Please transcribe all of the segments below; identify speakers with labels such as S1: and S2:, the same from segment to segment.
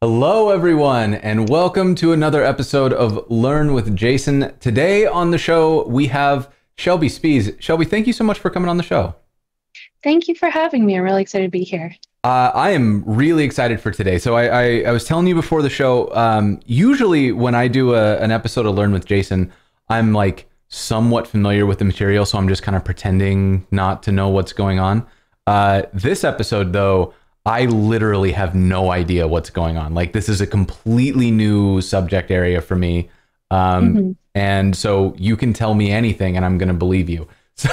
S1: Hello, everyone, and welcome to another episode of Learn with Jason. Today on the show, we have Shelby Spees. Shelby, thank you so much for coming on the show.
S2: Thank you for having me. I'm really excited to be here.
S1: Uh, I am really excited for today. So I, I, I was telling you before the show. Um, usually, when I do a, an episode of Learn with Jason, I'm like somewhat familiar with the material, so I'm just kind of pretending not to know what's going on. Uh, this episode, though, I literally have no idea what's going on. Like this is a completely new subject area for me. Um, mm-hmm. And so you can tell me anything and I'm going to believe you.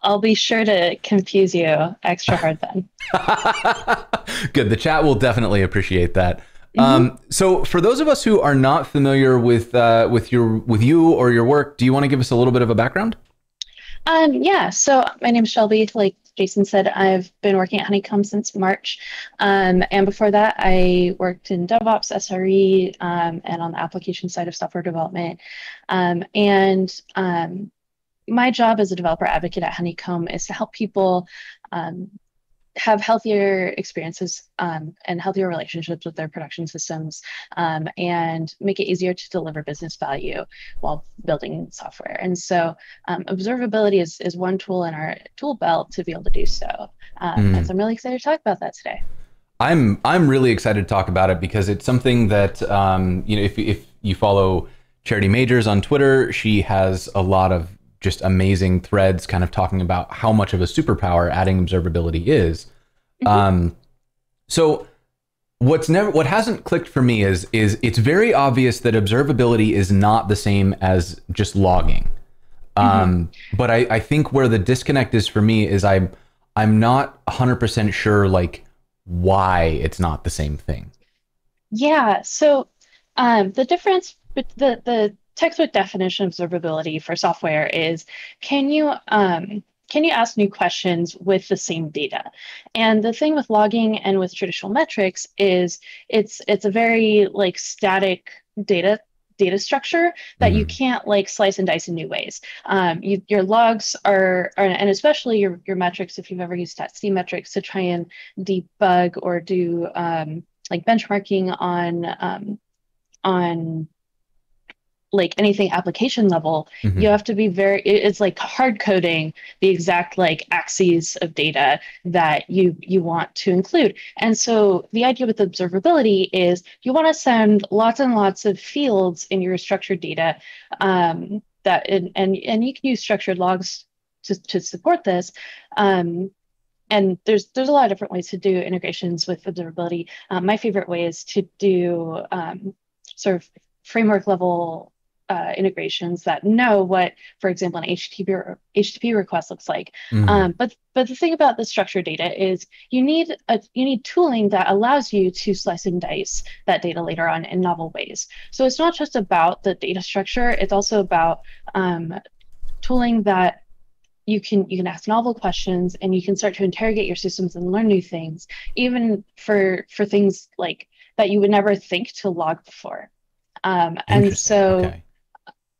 S2: I'll be sure to confuse you extra hard then.
S1: Good. The chat will definitely appreciate that. Mm-hmm. Um, so for those of us who are not familiar with uh, with your with you or your work, do you want to give us a little bit of a background?
S2: Um, yeah. So my name is Shelby. Like Jason said, I've been working at Honeycomb since March. Um, and before that, I worked in DevOps, SRE, um, and on the application side of software development. Um, and um, my job as a developer advocate at Honeycomb is to help people um, have healthier experiences um, and healthier relationships with their production systems um, and make it easier to deliver business value while building software. And so um, observability is, is one tool in our tool belt to be able to do so. Mm. And so I'm really excited to talk about that today.
S1: I'm I'm really excited to talk about it because it's something that um, you know if if you follow Charity Majors on Twitter, she has a lot of just amazing threads kind of talking about how much of a superpower adding observability is. Mm-hmm. Um, so what's never what hasn't clicked for me is is it's very obvious that observability is not the same as just logging. Mm-hmm. Um, but I, I think where the disconnect is for me is I'm I'm not 100% sure like why it's not the same thing.
S2: Yeah. So um, the difference, the the textbook definition of observability for software is can you um, can you ask new questions with the same data? And the thing with logging and with traditional metrics is it's it's a very like static data data structure that mm-hmm. you can't like slice and dice in new ways. Um, you, your logs are, are, and especially your, your metrics, if you've ever used stat metrics to try and debug or do um, like benchmarking on um, on like anything application level mm-hmm. you have to be very it's like hard coding the exact like axes of data that you you want to include and so the idea with observability is you want to send lots and lots of fields in your structured data um, that and, and and you can use structured logs to, to support this um, and there's there's a lot of different ways to do integrations with observability um, my favorite way is to do um, sort of framework level uh, integrations that know what, for example, an HTTP HTTP request looks like. Mm-hmm. Um, but but the thing about the structured data is you need a you need tooling that allows you to slice and dice that data later on in novel ways. So it's not just about the data structure; it's also about um, tooling that you can you can ask novel questions and you can start to interrogate your systems and learn new things, even for for things like that you would never think to log before. Um, and so. Okay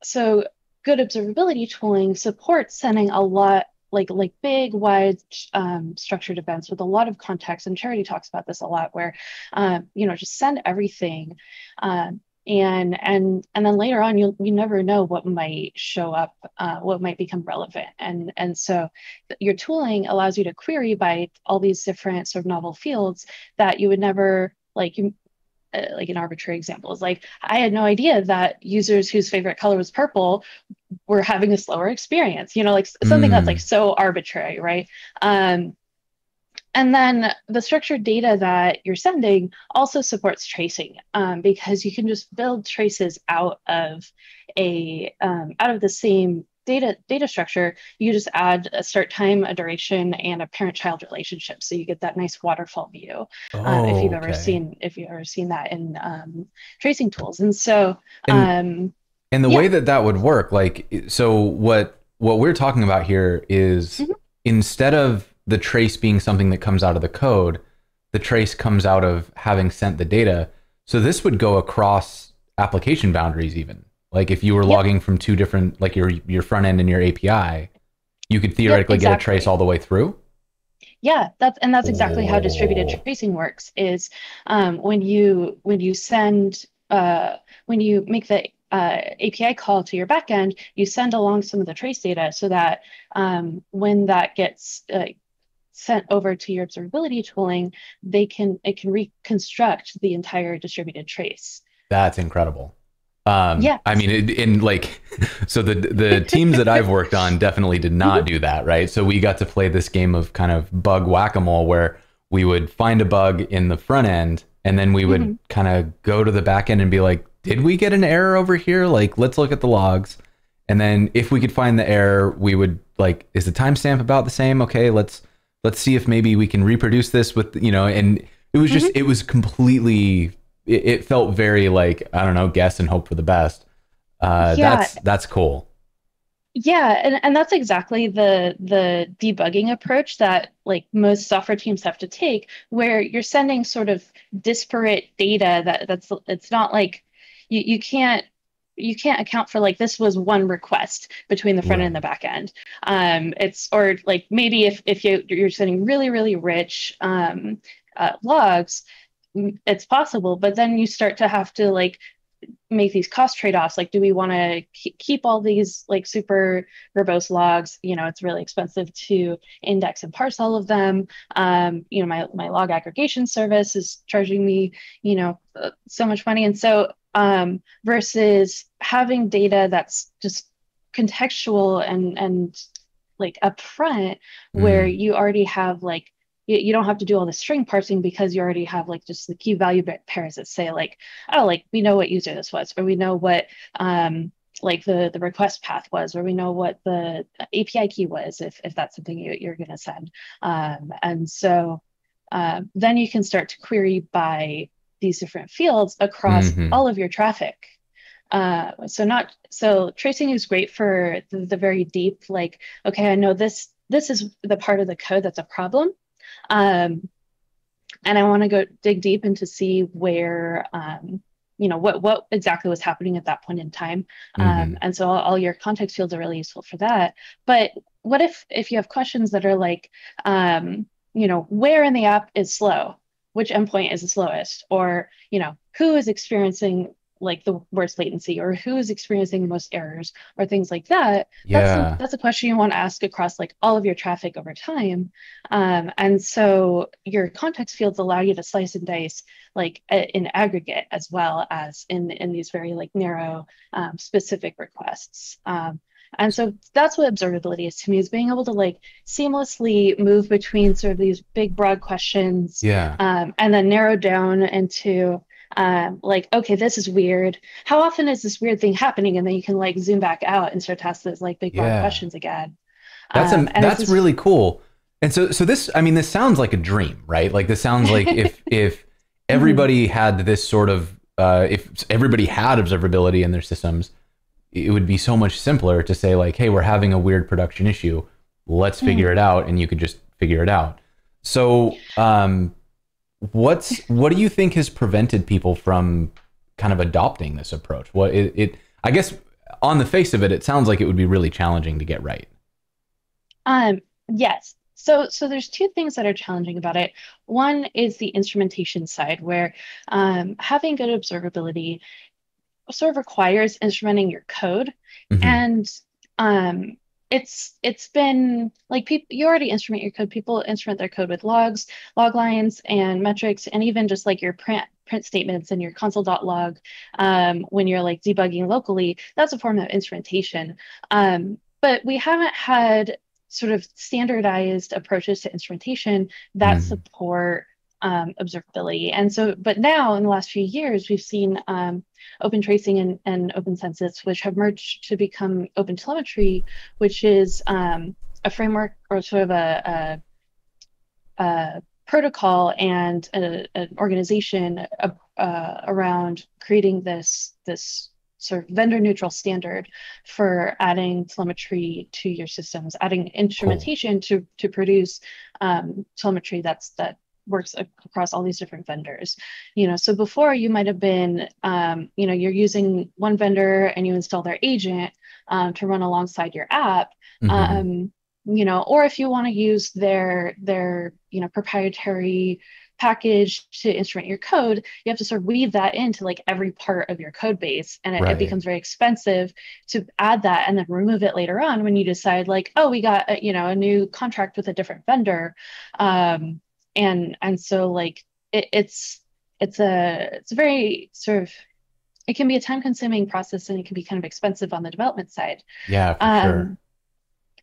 S2: so good observability tooling supports sending a lot like like big wide um, structured events with a lot of context and charity talks about this a lot where um, you know just send everything um, and and and then later on you you never know what might show up uh, what might become relevant. And and so your tooling allows you to query by all these different sort of novel fields that you would never like you uh, like an arbitrary example is like i had no idea that users whose favorite color was purple were having a slower experience you know like something mm. that's like mm. so arbitrary right um, and then the structured data that you're sending also supports tracing um, because you can just build traces out of a um, out of the same data data structure, you just add a start time, a duration, and a parent-child relationship. So you get that nice waterfall view. Oh, uh, if you've ever seen if you've ever seen that in um, tracing tools. And so and, um,
S1: and the yeah. way that that would work, like so what what we're talking about here is mm-hmm. instead of the trace being something that comes out of the code, the trace comes out of having sent the data. So this would go across application boundaries even. Like if you were yep. logging from two different, like your your front end and your API, you could theoretically yep, exactly. get a trace all the way through.
S2: Yeah, that's and that's exactly how distributed
S1: Oh.
S2: tracing works. Is um, when you when you send uh, when you make the uh, API call to your backend, you send along some of the trace data so that um, when that gets uh, sent over to your observability tooling, they can it can reconstruct the entire distributed trace.
S1: That's incredible. Um,
S2: Yeah.
S1: I mean, in like, so the the teams that I've worked on definitely did not do that, right? So we got to play this game of kind of bug whack a mole where we would find a bug in the front end, and then we would
S2: Mhm.
S1: kind of go to the back end and be like, "Did we get an error over here? Like, let's look at the logs." And then if we could find the error, we would like, "Is the timestamp about the same? Okay, let's let's see if maybe we can reproduce this with you know." And it was just, it was completely it, it felt very like I don't know, guess and hope for the best. Uh,
S2: Yeah.
S1: That's that's cool.
S2: Yeah, and, and that's exactly the the debugging approach that like most software teams have to take, where you're sending sort of disparate data that that's it's not like you, you can't you can't account for like this was one request between the front end and the back end. Um, it's or like maybe if if you you're sending really really rich um, uh, logs, it's possible, but then you start to have to like make these cost trade-offs. Like do we want to keep all these like super verbose logs? You know it's really expensive to index and parse all of them. Um, you know my, my log aggregation service is charging me you know uh, so much money. And so um, versus having data that's just contextual and and like upfront where you already have like you, you don't have to do all the string parsing because you already have like just the key value pairs that say like oh like we know what user this was or we know what um like the the request path was or we know what the api key was if, if that's something you, you're going to send um, and so uh, then you can start to query by these different fields across
S1: Mhm.
S2: all of your traffic uh, so not so tracing is great for the, the very deep like okay i know this this is the part of the code that's a problem um, and I want to go dig deep into see where, um, you know, what what exactly was happening at that point in time. Um,
S1: Mhm.
S2: and so all, all your context fields are really useful for that. But what if if you have questions that are like, um, you know, where in the app is slow? Which endpoint is the slowest? Or you know, who is experiencing like the worst latency or who is experiencing the most errors or things like that that's
S1: Yeah.
S2: a, that's a question you want to ask across like all of your traffic over time um, and so your context fields allow you to slice and dice like a- in aggregate as well as in in these very like narrow um, specific requests um, and so that's what observability is to me is being able to like seamlessly move between sort of these big broad questions
S1: Yeah.
S2: um, and then narrow down into um, like okay this is weird how often is this weird thing happening and then you can like zoom back out and start to ask those like big broad
S1: Yeah.
S2: questions again
S1: That's
S2: Um,
S1: a,
S2: and it's
S1: that's
S2: just-
S1: really cool. And so so this I mean this sounds like a dream, right? Like this sounds like if if everybody had this sort of uh, if everybody had observability in their systems, it would be so much simpler to say like, hey, we're having a weird production issue. Let's figure it out, and you could just figure it out. So, um, what's what do you think has prevented people from kind of adopting this approach? What it, it I guess on the face of it, it sounds like it would be really challenging to get right.
S2: Um, yes. So, so there's two things that are challenging about it. One is the instrumentation side, where um, having good observability sort of requires instrumenting your code,
S1: Mhm.
S2: and um, it's it's been like people you already instrument your code. People instrument their code with logs, log lines, and metrics, and even just like your print print statements and your console.log um, when you're like debugging locally. That's a form of instrumentation. Um, but we haven't had sort of standardized approaches to instrumentation that
S1: Mhm.
S2: support um, observability. And so, but now in the last few years, we've seen um, Open Tracing and, and Open Census, which have merged to become Open Telemetry, which is um, a framework or sort of a, a, a protocol and a, an organization uh, uh, around creating this this sort of vendor neutral standard for adding telemetry to your systems, adding instrumentation to to produce um, telemetry that's that works across all these different vendors. You know, so before you might have been, um, you know, you're using one vendor and you install their agent um, to run alongside your app.
S1: Mhm.
S2: Um, you know, or if you want to use their their you know proprietary package to instrument your code, you have to sort of weave that into like every part of your code base. And it, right. it, becomes very expensive to add that and then remove it later on when you decide like, oh, we got a, you know, a new contract with a different vendor. Um, and, and so like it, it's, it's a, it's a very sort of, it can be a time consuming process and it can be kind of expensive on the development side.
S1: Yeah, for um, sure.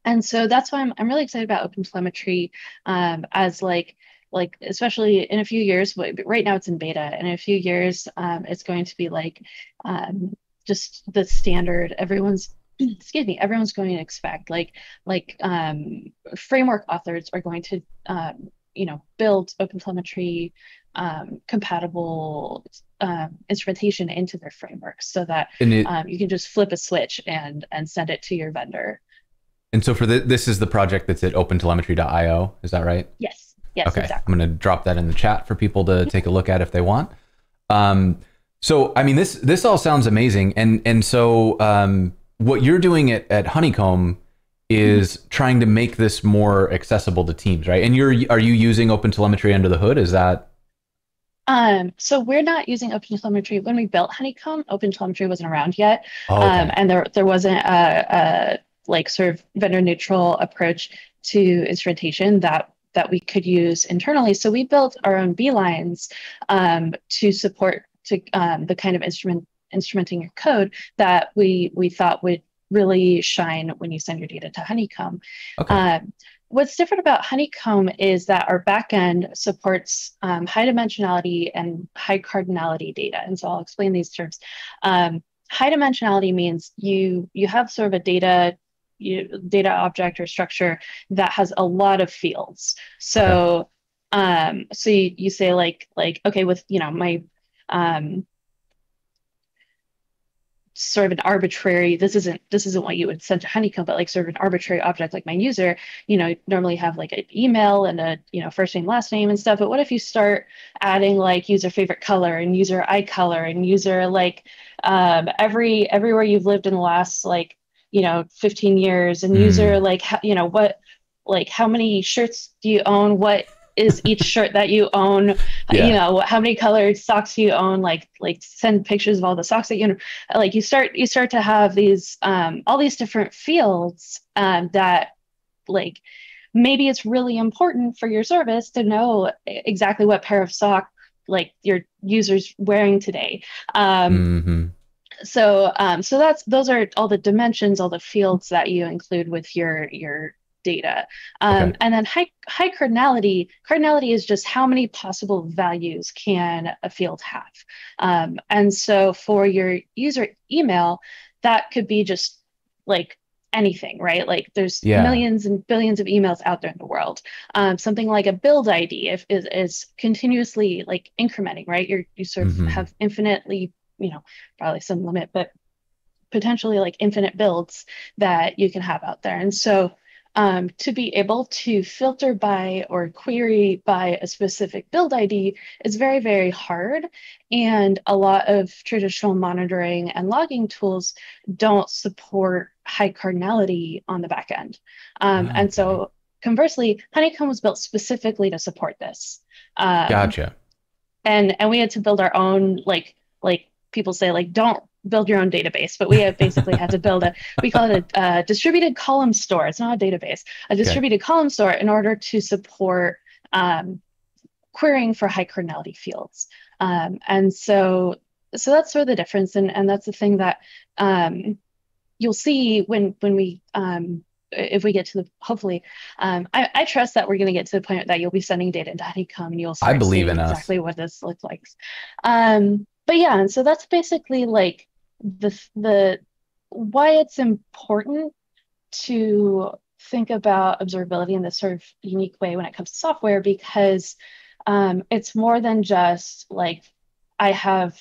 S2: And so that's why I'm, I'm really excited about OpenTelemetry um, as like like especially in a few years right now it's in beta and in a few years um, it's going to be like um, just the standard everyone's excuse me everyone's going to expect like like um, framework authors are going to um, you know build open telemetry um, compatible um, instrumentation into their frameworks so that it, you can just flip a switch and and send it to your vendor
S1: and so for the, this is the project that's at opentelemetry.io is that right
S2: yes Yes,
S1: okay.
S2: Exactly.
S1: I'm going to drop that in the chat for people to take a look at if they want. Um, so, I mean, this this all sounds amazing, and and so um, what you're doing at, at Honeycomb is mm-hmm. trying to make this more accessible to teams, right? And you're are you using OpenTelemetry under the hood? Is that
S2: um, so we're not using OpenTelemetry. When we built Honeycomb, OpenTelemetry wasn't around yet, oh, okay. um, and there there wasn't a, a like sort of vendor neutral approach to instrumentation that that we could use internally. So we built our own beelines um, to support to um, the kind of instrument instrumenting your code that we we thought would really shine when you send your data to Honeycomb. Okay. Um, what's different about Honeycomb is that our backend supports um, high dimensionality and high cardinality data. And so I'll explain these terms. Um, high dimensionality means you you have sort of a data you, data object or structure that has a lot of fields. So okay. um, so you, you say like like okay with you know my um, sort of an arbitrary this isn't this isn't what you would send to honeycomb but like sort of an arbitrary object. Like my user you know normally have like an email and a you know first name last name and stuff. But what if you start adding like user favorite color and user eye color and user like um, every everywhere you've lived in the last like you know 15 years and mm. user like how, you know what like how many shirts do you own? What is each shirt that you own? Yeah. you know how many colored socks you own? Like like send pictures of all the socks that you know like you start you start to have these um, all these different fields um, that like maybe it's really important for your service to know exactly what pair of sock like your users wearing today. Um, mm-hmm. so um, so that's those are all the dimensions all the fields that you include with your your data um, okay. and then high high cardinality cardinality is just how many possible values can a field have um, and so for your user email that could be just like anything right like there's yeah. millions and billions of emails out there in the world um, something like a build id if, is, is continuously like incrementing right You're, you sort of mm-hmm. have infinitely you know, probably some limit, but potentially like infinite builds that you can have out there. And so um, to be able to filter by or query by a specific build ID is very, very hard. And a lot of traditional monitoring and logging tools don't support high cardinality on the back end. Um, okay. And so conversely, Honeycomb was built specifically to support this.
S1: Um, gotcha.
S2: And, and we had to build our own like like people say like don't build your own database, but we have basically had to build a we call it a uh, distributed column store. It's not a database, a distributed okay. column store in order to support um, querying for high cardinality fields. Um, and so so that's sort of the difference, and and that's the thing that um, you'll see when when we um, if we get to the hopefully um, I, I, trust that we're going to get to the point that you'll be sending data into honeycomb and you'll
S1: I believe in
S2: exactly us. what this looks like um, but yeah, and so that's basically like the the why it's important to think about observability in this sort of unique way when it comes to software because um, it's more than just like I have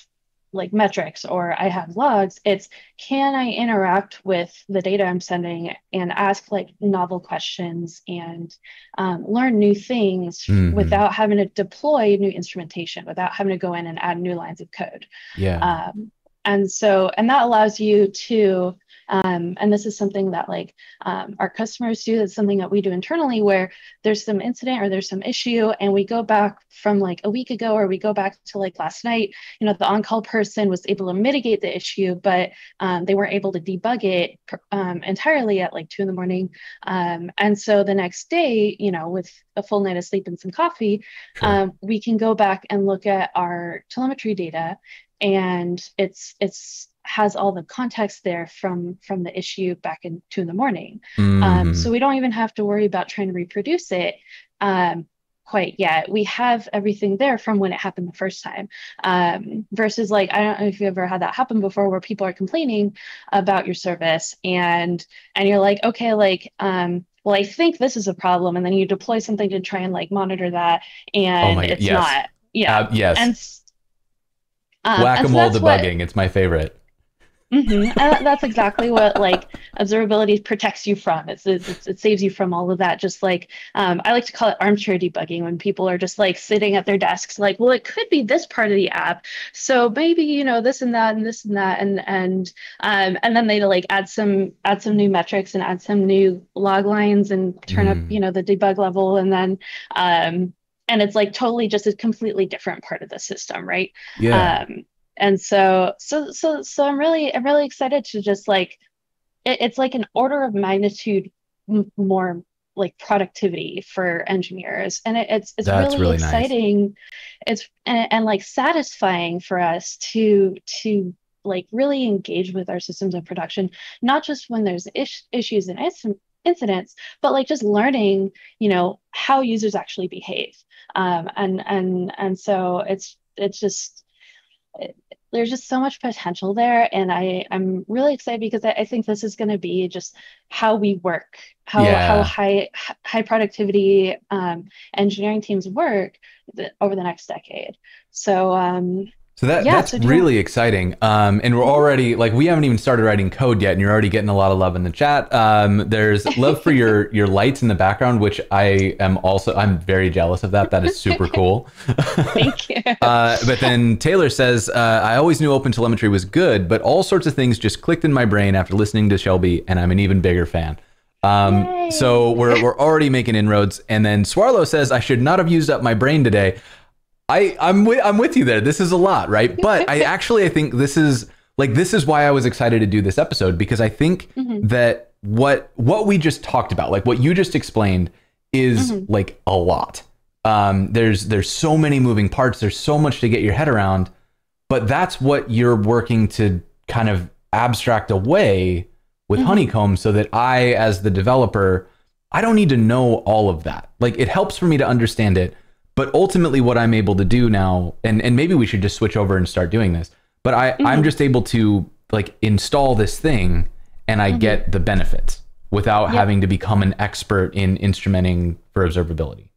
S2: like metrics or I have logs. It's can I interact with the data I'm sending and ask like novel questions and um, learn new things mm-hmm. without having to deploy new instrumentation, without having to go in and add new lines of code.
S1: Yeah. Um,
S2: and so, and that allows you to um, and this is something that like um, our customers do. That's something that we do internally where there's some incident or there's some issue and we go back from like a week ago or we go back to like last night, you know, the on-call person was able to mitigate the issue, but um, they weren't able to debug it um, entirely at like two in the morning. Um, and so the next day, you know, with a full night of sleep and some coffee, sure. Um, we can go back and look at our telemetry data and it's it's has all the context there from from the issue back in two in the morning. Mm. Um, so we don't even have to worry about trying to reproduce it um, quite yet. We have everything there from when it happened the first time. Um, versus like I don't know if you ever had that happen before, where people are complaining about your service and and you're like, okay, like um, well, I think this is a problem, and then you deploy something to try and like monitor that, and oh my, it's yes. not. Yeah. Uh,
S1: yes. And um, Whack a mole debugging. What, it's my favorite.
S2: Mm-hmm. Uh, that's exactly what like observability protects you from. It's, it's, it saves you from all of that. Just like um, I like to call it armchair debugging when people are just like sitting at their desks, like, well, it could be this part of the app, so maybe you know this and that and this and that and and um, and then they like add some add some new metrics and add some new log lines and turn mm. up you know the debug level and then um, and it's like totally just a completely different part of the system, right?
S1: Yeah. Um,
S2: and so so so so i'm really i'm really excited to just like it, it's like an order of magnitude m- more like productivity for engineers and it, it's it's really, really, exciting nice. it's and, and like satisfying for us to to like really engage with our systems of production not just when there's is- issues and incidents but like just learning you know how users actually behave um, and and and so it's it's just there's just so much potential there and i i'm really excited because i, I think this is going to be just how we work how yeah. how high high productivity um, engineering teams work over the next decade so um,
S1: so that yeah, that's so really exciting. Um, and we're already like we haven't even started writing code yet, and you're already getting a lot of love in the chat. Um, there's love for your your lights in the background, which I am also I'm very jealous of that. That is super cool.
S2: Thank you.
S1: uh, but then Taylor says, uh, I always knew Open Telemetry was good, but all sorts of things just clicked in my brain after listening to Shelby, and I'm an even bigger fan. Um, so we're we're already making inroads. And then Swarlo says I should not have used up my brain today. I I'm with I'm with you there. This is a lot, right? But I actually I think this is like this is why I was excited to do this episode because I think mm-hmm. that what what we just talked about, like what you just explained, is mm-hmm. like a lot. Um, there's there's so many moving parts. There's so much to get your head around, but that's what you're working to kind of abstract away with mm-hmm. Honeycomb, so that I, as the developer, I don't need to know all of that. Like it helps for me to understand it but ultimately, what I'm able to do now, and and maybe we should just switch over and start doing this. But I mm-hmm. I'm just able to like install this thing, and I mm-hmm. get the benefits without yep. having to become an expert in instrumenting for observability.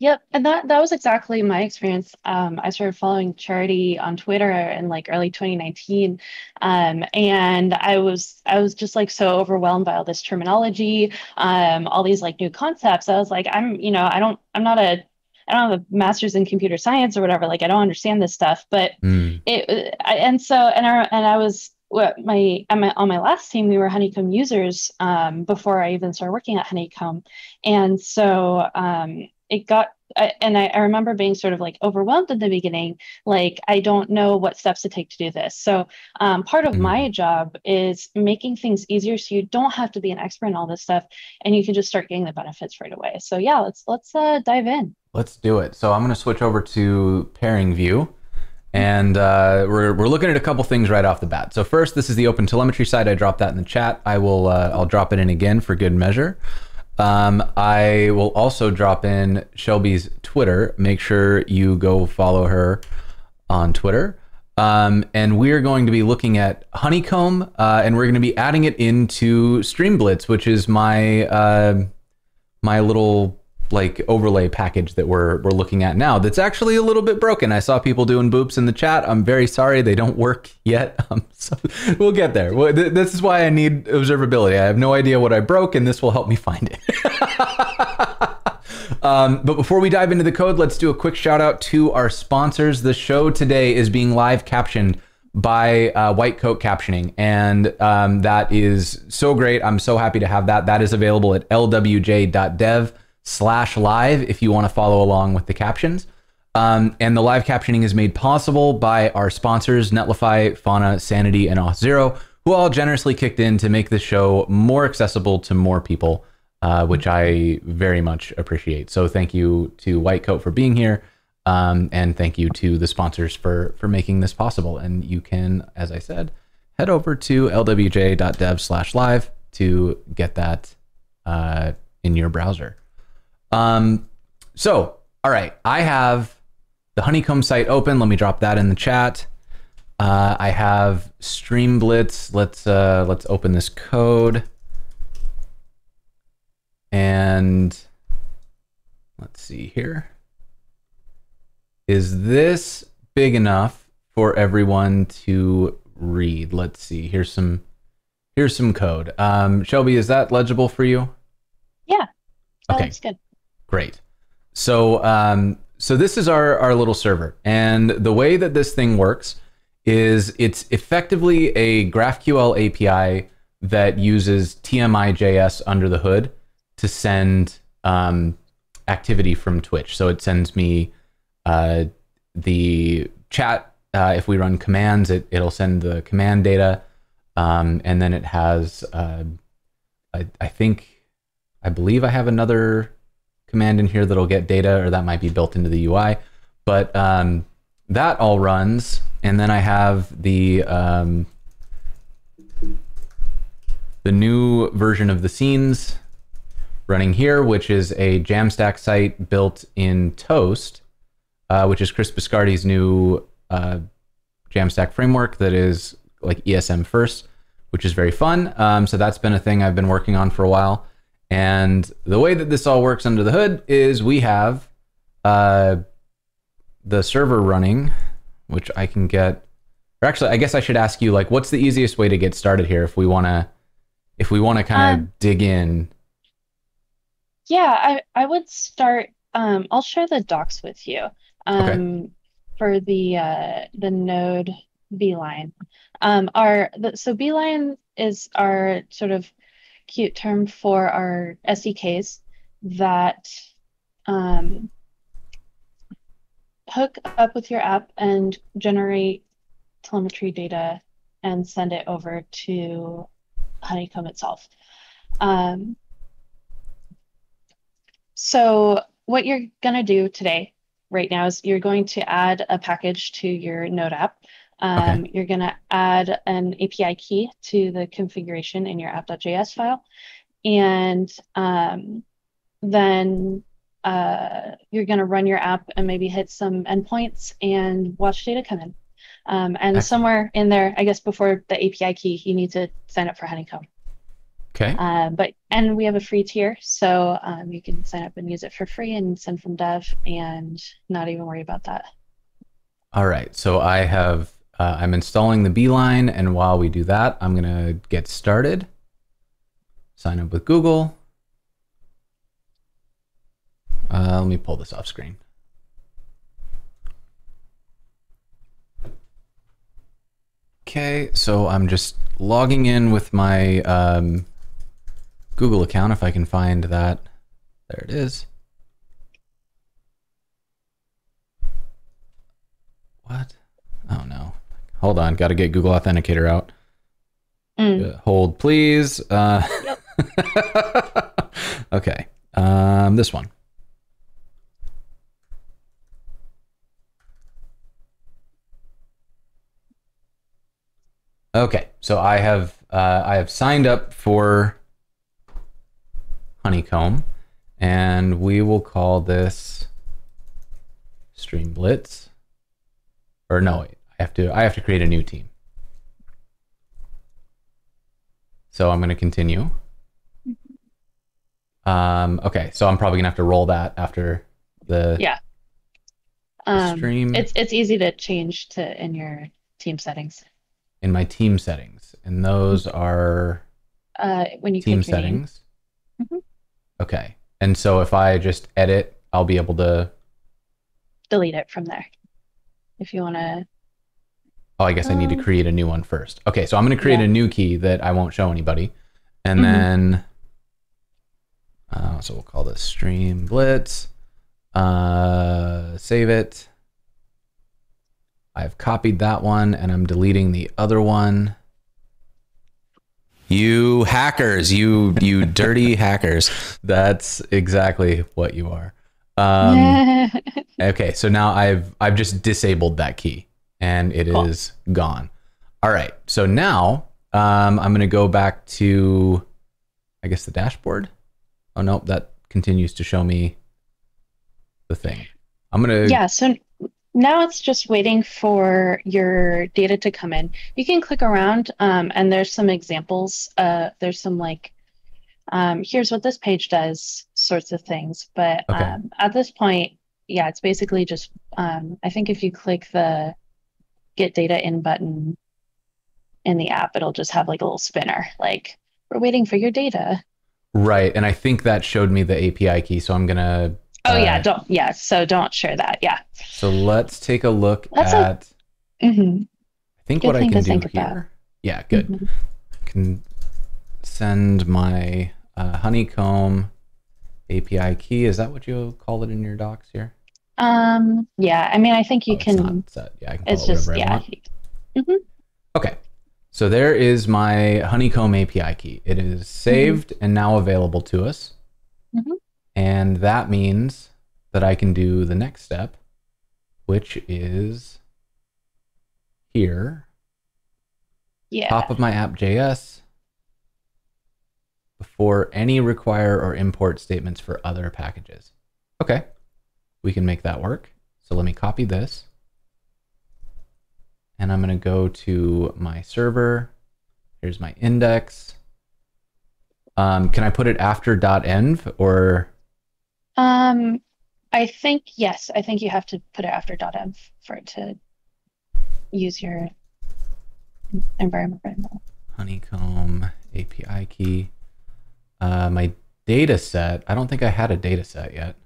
S2: Yep, and that that was exactly my experience. Um, I started following Charity on Twitter in like early 2019, um, and I was I was just like so overwhelmed by all this terminology, um, all these like new concepts. I was like, I'm you know I don't I'm not a I don't have a master's in computer science or whatever. Like I don't understand this stuff, but mm. it I, and so and I and I was what my, my on my last team we were honeycomb users um, before I even started working at honeycomb, and so um, it got I, and I, I, remember being sort of like overwhelmed in the beginning like i don't know what steps to take to do this so um, part of mm. my job is making things easier so you don't have to be an expert in all this stuff and you can just start getting the benefits right away so yeah let's let's uh, dive in
S1: Let's do it. So I'm going to switch over to pairing view. And uh, we're, we're looking at a couple things right off the bat. So first, this is the Open Telemetry side. I dropped that in the chat. I will uh, I'll drop it in again for good measure. Um, I will also drop in Shelby's Twitter. Make sure you go follow her on Twitter. Um, and we're going to be looking at Honeycomb, uh, and we're going to be adding it into Stream Blitz, which is my uh, my little like overlay package that we're we're looking at now that's actually a little bit broken. I saw people doing boops in the chat. I'm very sorry they don't work yet. Um, so we'll get there. Well, th- this is why I need observability. I have no idea what I broke, and this will help me find it. um, but before we dive into the code, let's do a quick shout out to our sponsors. The show today is being live captioned by uh, White Coat Captioning, and um, that is so great. I'm so happy to have that. That is available at lwj.dev slash live if you want to follow along with the captions. Um, and the live captioning is made possible by our sponsors, Netlify, Fauna, Sanity, and Auth0, who all generously kicked in to make this show more accessible to more people, uh, which I very much appreciate. So thank you to White Coat for being here. Um, and thank you to the sponsors for for making this possible. And you can, as I said, head over to lwj.dev slash live to get that uh, in your browser. Um, so, all right, I have the Honeycomb site open. Let me drop that in the chat. Uh, I have Streamblitz. Let's uh, let's open this code. And let's see here. Is this big enough for everyone to read? Let's see. Here's some here's some code. Um, Shelby, is that legible for you?
S2: Yeah. That
S1: Okay.
S2: looks good.
S1: Great. So um, so this is our our little server, and the way that this thing works is it's effectively a GraphQL API that uses TMI.js under the hood to send um, activity from Twitch. So it sends me uh, the chat. Uh, if we run commands, it, it'll send the command data. Um, and then it has, uh, I, I think, I believe I have another command in here that'll get data, or that might be built into the UI. But um, that all runs. And then I have the um, the new version of the scenes running here, which is a Jamstack site built in Toast, uh, which is Chris Biscardi's new uh, Jamstack framework that is like ESM first, which is very fun. Um, so that's been a thing I've been working on for a while. And the way that this all works under the hood is we have uh, the server running, which I can get. Or actually, I guess I should ask you like, what's the easiest way to get started here if we want to, if we want to kind of
S2: Um,
S1: dig in
S2: Yeah, I, I would start. Um, I'll share the docs with you um, for the uh, the node Beeline. Um, our the, so Beeline is our sort of cute term for our SDKs that um, hook up with your app and generate telemetry data and send it over to Honeycomb itself. Um, so what you're going to do today, right now, is you're going to add a package to your Node app. Um, You're going to add an API key to the configuration in your app.js file. And um, then uh, you're going to run your app and maybe hit some endpoints and watch data come in. Um, and
S1: Excellent.
S2: somewhere in there, I guess before the API key, you need to sign up for Honeycomb.
S1: Okay.
S2: Um, but and we have a free tier, so um, you can sign up and use it for free and send from dev and not even worry about that.
S1: All right. So I have uh, I'm installing the Beeline, and while we do that, I'm gonna get started. Sign up with Google. Uh, let me pull this off screen. Okay, so I'm just logging in with my um, Google account if I can find that. There it is. What? Oh no. Hold on, got to get Google Authenticator out.
S2: Mm.
S1: Uh, hold, please. Uh, okay. Um, this one. Okay, so I have uh, I have signed up for Honeycomb, and we will call this Stream Blitz. Or no, wait, have to I have to create a new team. So I'm going to continue. Um, okay, so I'm probably gonna have to roll that after the
S2: Yeah. Um,
S1: stream
S2: it's it's easy to change to in your team settings.
S1: in my team settings, and those are
S2: Uh, when you
S1: team
S2: click your name.
S1: settings.
S2: Mhm.
S1: Okay, and so if I just edit, I'll be able to.
S2: delete it from there. If you want to
S1: Oh, I guess I need to
S2: Um,
S1: create a new one first. Okay, so I'm going to create
S2: yeah.
S1: a new key that I won't show anybody. And
S2: Mhm.
S1: then, uh, so we'll call this stream blitz. Uh, save it. I've copied that one and I'm deleting the other one.
S3: You hackers, you you dirty hackers.
S1: That's exactly what you are. Um, Okay, so now I've I've just disabled that key and it is
S2: Cool.
S1: gone. All right, so now um, I'm gonna go back to, I guess the dashboard. Oh no, that continues to show me the thing. I'm gonna
S2: yeah, so now it's just waiting for your data to come in. You can click around um, and there's some examples. Uh, there's some like, um, here's what this page does sorts of things. But
S1: Okay.
S2: um, at this point, yeah, it's basically just, um, I think if you click the get data in button in the app, it'll just have like a little spinner, like, we're waiting for your data.
S1: right, and I think that showed me the API key. So I'm gonna.
S2: Oh, yeah,
S1: uh,
S2: don't, yeah, so don't share that. Yeah.
S1: So let's take a look
S2: That's a-
S1: at.
S2: hmm
S1: I think
S2: good
S1: what I can
S2: to
S1: do
S2: think
S1: here.
S2: about.
S1: Yeah, good. can send my uh, honeycomb API key. Is that what you call it in your docs here?
S2: Um, yeah, I mean, I think you
S1: Oh, it's
S2: can,
S1: set. Yeah, I can
S2: it's
S1: it
S2: just, yeah.
S1: want. Okay. So there is my honeycomb API key. It is saved and now available to us.
S2: Mhm.
S1: And that means that I can do the next step, which is here,
S2: Yeah.
S1: top of my app.js, before any require or import statements for other packages. Okay, we can make that work. So let me copy this. And I'm going to go to my server. Here's my index. Um, can I put it after .env or
S2: Um, I think, yes, I think you have to put it after .env for it to use your environment variable.
S1: honeycomb API key? Uh, my data set. I don't think I had a data set yet.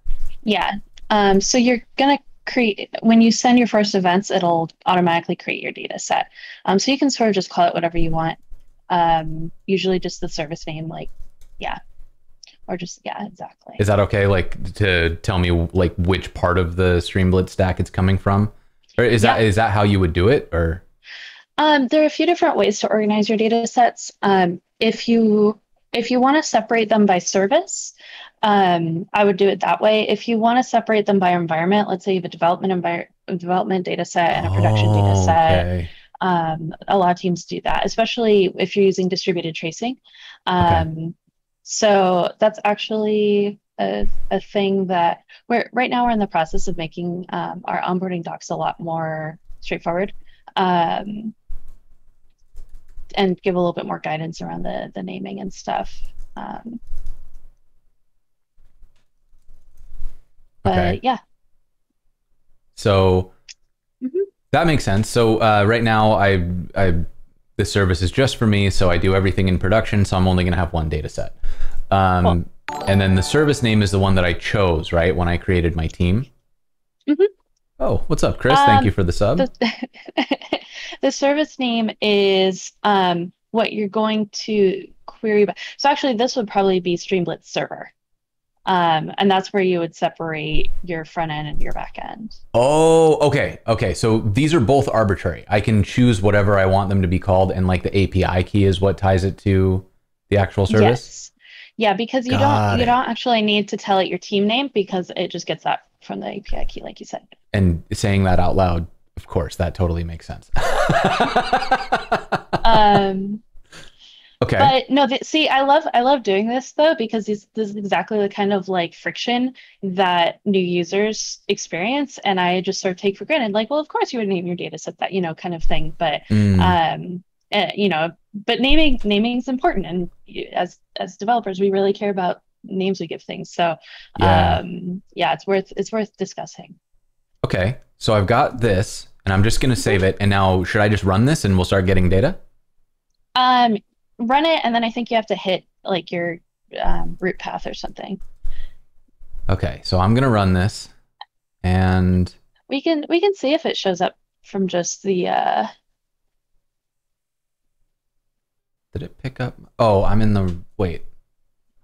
S2: Yeah. Um, so you're gonna create when you send your first events, it'll automatically create your data set. Um, so you can sort of just call it whatever you want. Um, usually just the service name, like, yeah, or just yeah, exactly.
S1: Is that okay? Like to tell me like which part of the Stream Blitz stack it's coming from, or is that
S2: Yeah.
S1: is that how you would do it? Or
S2: Um, there are a few different ways to organize your data sets. Um, if you if you want to separate them by service, um, I would do it that way. If you want to separate them by environment, let's say you have a development environment, development data set and a production data
S1: Oh,
S2: set.
S1: okay.
S2: Um, a lot of teams do that, especially if you're using distributed tracing. Um, So that's actually a, a thing that we're right now we're in the process of making um, our onboarding docs a lot more straightforward. Um, and give a little bit more guidance around the the naming and stuff. Um, but
S1: Okay.
S2: yeah,
S1: So
S2: Mhm.
S1: that makes sense. So uh, right now, I, I this service is just for me, so I do everything in production. So I'm only going to have one data set. Um, And then the service name is the one that I chose, right? When I created my team.
S2: Mhm.
S1: Oh, what's up, Chris? Thank
S2: Um,
S1: you for the sub.
S2: the, the service name is um, what you're going to query. By. So actually, this would probably be Stream Blitz server. Um, and that's where you would separate your front end and your back end.
S1: Oh, okay. Okay. So these are both arbitrary. I can choose whatever I want them to be called, and like the API key is what ties it to the actual service.
S2: Yes. Yeah, because you
S1: Got
S2: don't you don't actually need to tell it your team name because it just gets that from the API key, like you said.
S1: And saying that out loud, of course, that totally makes sense.
S2: Um,
S1: okay.
S2: But no, th see, I love I love doing this though because this, this is exactly the kind of like friction that new users experience, and I just sort of take for granted, like, well, of course you would name your data set that, you know, kind of thing. But
S1: Mm,
S2: um, eh, you know, but naming naming is important, and as as developers, we really care about names we give things. So
S1: yeah.
S2: um, yeah, it's worth it's worth discussing.
S1: okay. So I've got this, and I'm just gonna save it. And now, should I just run this, and we'll start getting data?
S2: Um, run it, and then I think you have to hit like your um, root path or something.
S1: Okay, so I'm gonna run this, and
S2: we can we can see if it shows up from just the. Uh...
S1: Did it pick up? Oh, I'm in the wait.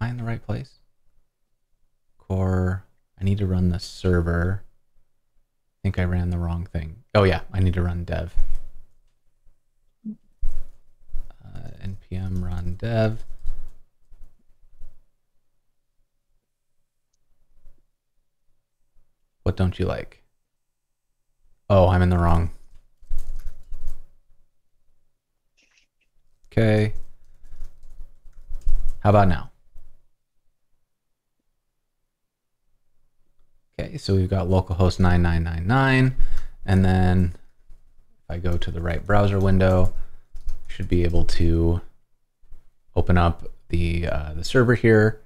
S1: Am I in the right place? Core. I need to run the server. I think I ran the wrong thing. Oh yeah, I need to run dev. Uh, npm run dev. What don't you like? Oh, I'm in the wrong. Okay. How about now? Okay, so we've got localhost 9999. And then if I go to the right browser window, should be able to open up the, uh, the server here.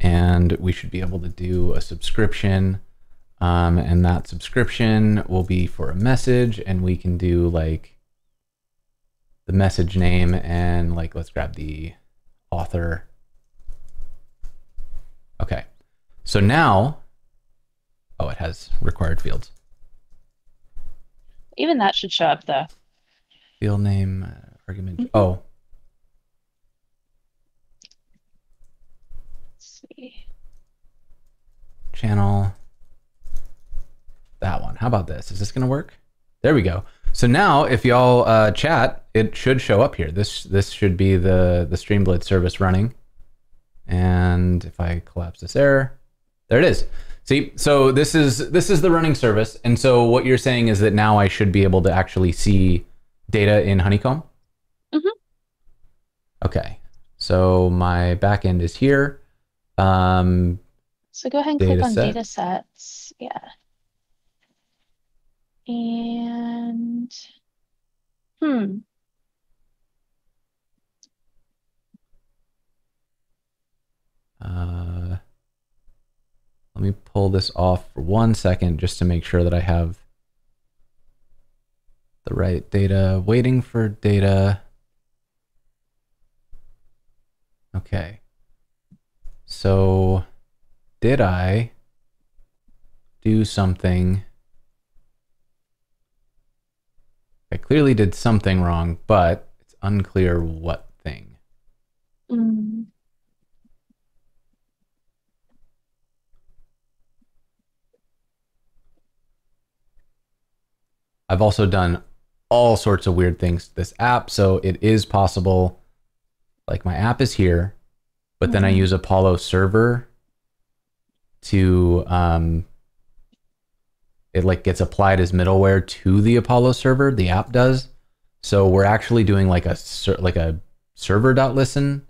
S1: And we should be able to do a subscription. Um, and that subscription will be for a message. And we can do like the message name and like, let's grab the author. Okay. So now Oh, it has required fields.
S2: Even that should show up though.
S1: Field name, uh, argument.
S2: Mhm.
S1: Oh,
S2: Let's see.
S1: channel. That one. How about this? Is this gonna work? There we go. So now, if y'all uh, chat, it should show up here. This this should be the the Streamblitz service running. And if I collapse this error, there it is. See, so this is this is the running service, and so what you're saying is that now I should be able to actually see data in Honeycomb. Okay, so my backend is here. Um,
S2: So go ahead and click on
S1: set.
S2: data sets. Yeah. And hmm.
S1: Uh, let me pull this off for one second just to make sure that I have the right data. Waiting for data. Okay. So, did I do something? I clearly did something wrong, but it's unclear what thing.
S2: Mm.
S1: I've also done all sorts of weird things to this app. So it is possible, like my app is here, but then I
S2: Mhm.
S1: use Apollo server to, um, it like gets applied as middleware to the Apollo server. The app does. So we're actually doing like a ser- like a server.listen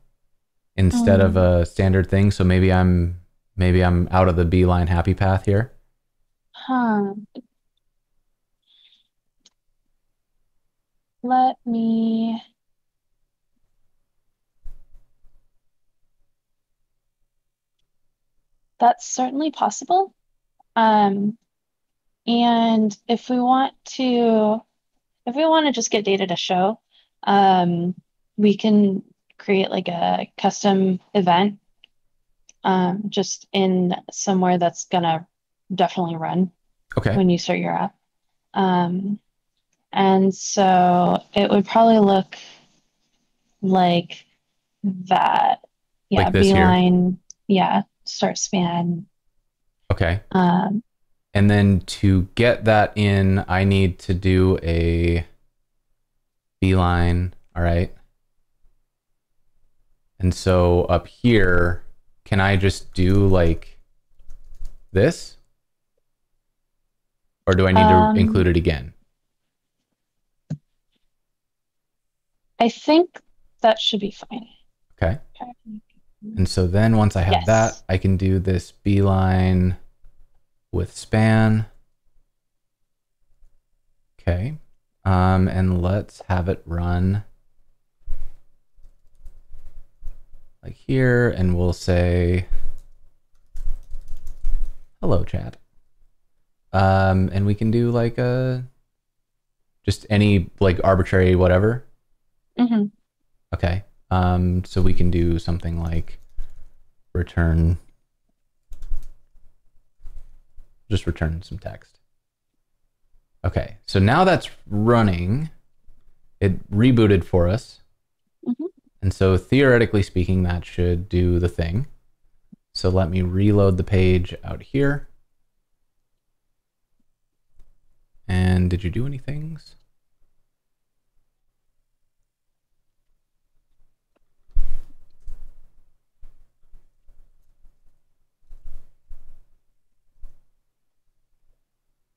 S1: instead of a standard thing. So maybe I'm maybe I'm out of the beeline happy path here.
S2: Huh. Let me. That's certainly possible. Um, and if we want to, if we want to just get data to show, um, we can create like a custom event, um, just in somewhere that's gonna definitely run
S1: Okay.
S2: when you start your app. Um, and so it would probably look like that. Yeah,
S1: Like this here?
S2: Beeline, yeah, start span.
S1: Okay.
S2: Um,
S1: And then to get that in, I need to do a beeline. All right. And so up here, can I just do like this? Or do I need
S2: Um,
S1: to include it again?
S2: I think that should be fine.
S1: Okay. And so then once I have
S2: Yes.
S1: that, I can do this beeline with span. Okay. Um, and let's have it run like here, and we'll say, hello, chat. Um, and we can do like a, just any like arbitrary whatever.
S2: hmm
S1: Okay. Um, so we can do something like return, just return some text. Okay. So now that's running. It rebooted for us.
S2: Mhm.
S1: And so theoretically speaking, that should do the thing. So let me reload the page out here. And did you do any things?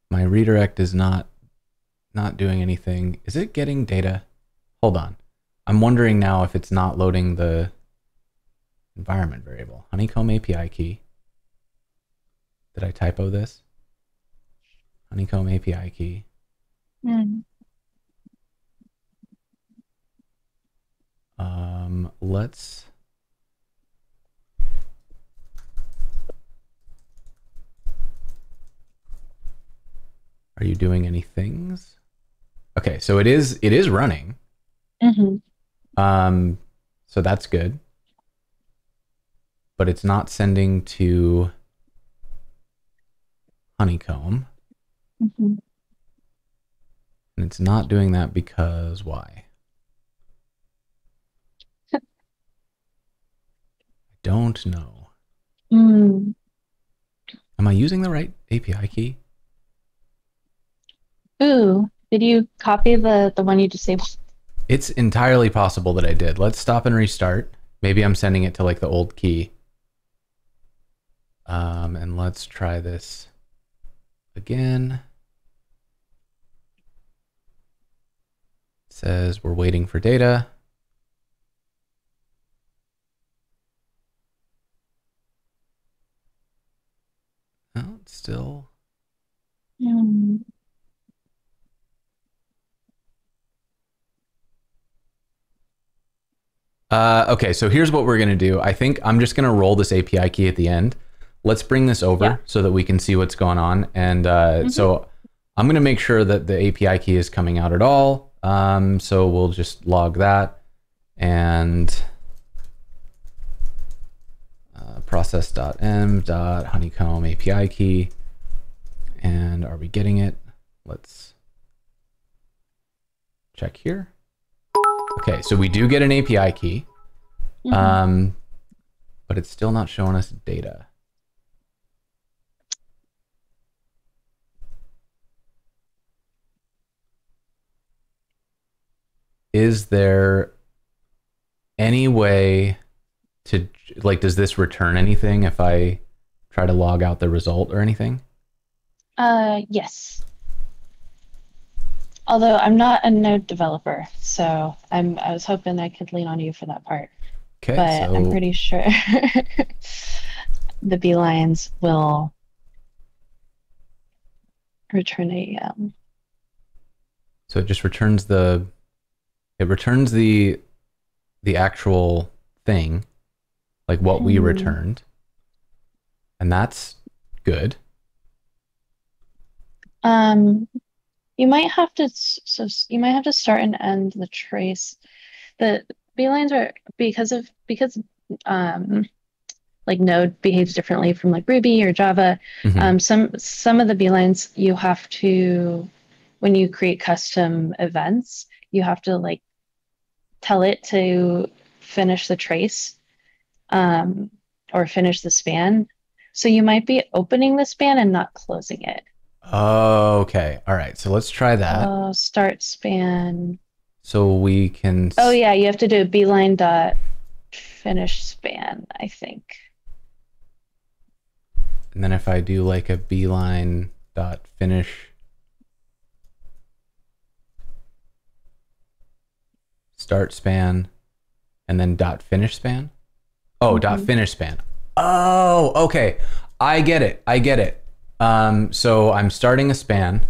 S1: My redirect is not not doing anything. Is it getting data? Hold on. I'm wondering now if it's not loading the environment variable. Honeycomb API key. Did I typo this? Honeycomb API key.
S2: Mm.
S1: Um, let's. Are you doing any things? Okay, so it is it is running.
S2: hmm
S1: Um, so that's good. But it's not sending to honeycomb,
S2: hmm
S1: and it's not doing that because why? I don't know.
S2: Mm.
S1: Am I using the right API key?
S2: Ooh, did you copy the the one you disabled?
S1: It's entirely possible that I did. Let's stop and restart. Maybe I'm sending it to like the old key. Um, and let's try this again. It says we're waiting for data. No, it's still.
S2: Mm.
S1: Uh, okay, so here's what we're gonna do. I think I'm just gonna roll this API key at the end. Let's bring this over
S2: Yeah.
S1: so that we can see what's going on. And uh, so I'm gonna make sure that the API key is coming out at all. Um, so we'll just log that and uh, process.env.honeycomb API key. And are we getting it? Let's check here. Okay, so we do get an API key,
S2: Mhm.
S1: um, but it's still not showing us data. Is there any way to like? Does this return anything if I try to log out the result or anything?
S2: Uh, yes. Although I'm not a Node developer, so I'm I was hoping I could lean on you for that part.
S1: Okay,
S2: But
S1: so
S2: I'm pretty sure the beelines will return a um,
S1: So it just returns the it returns the the actual thing, like what we
S2: Hmm.
S1: returned. And that's good.
S2: Um, you might have to so you might have to start and end the trace. The beelines are because of because um like Node behaves differently from like Ruby or Java.
S1: Mhm.
S2: Um, some some of the beelines you have to when you create custom events, you have to like tell it to finish the trace um, or finish the span. So you might be opening the span and not closing it.
S1: Okay. All right. So let's try that.
S2: Oh, start span.
S1: so we can
S2: Oh yeah, you have to do a beeline dot finish span, I think.
S1: and then if I do like a beeline dot finish start span and then dot finish span. Oh, dot
S2: Mhm.
S1: finish span. Oh, okay. I get it. I get it. Um, so I'm starting a span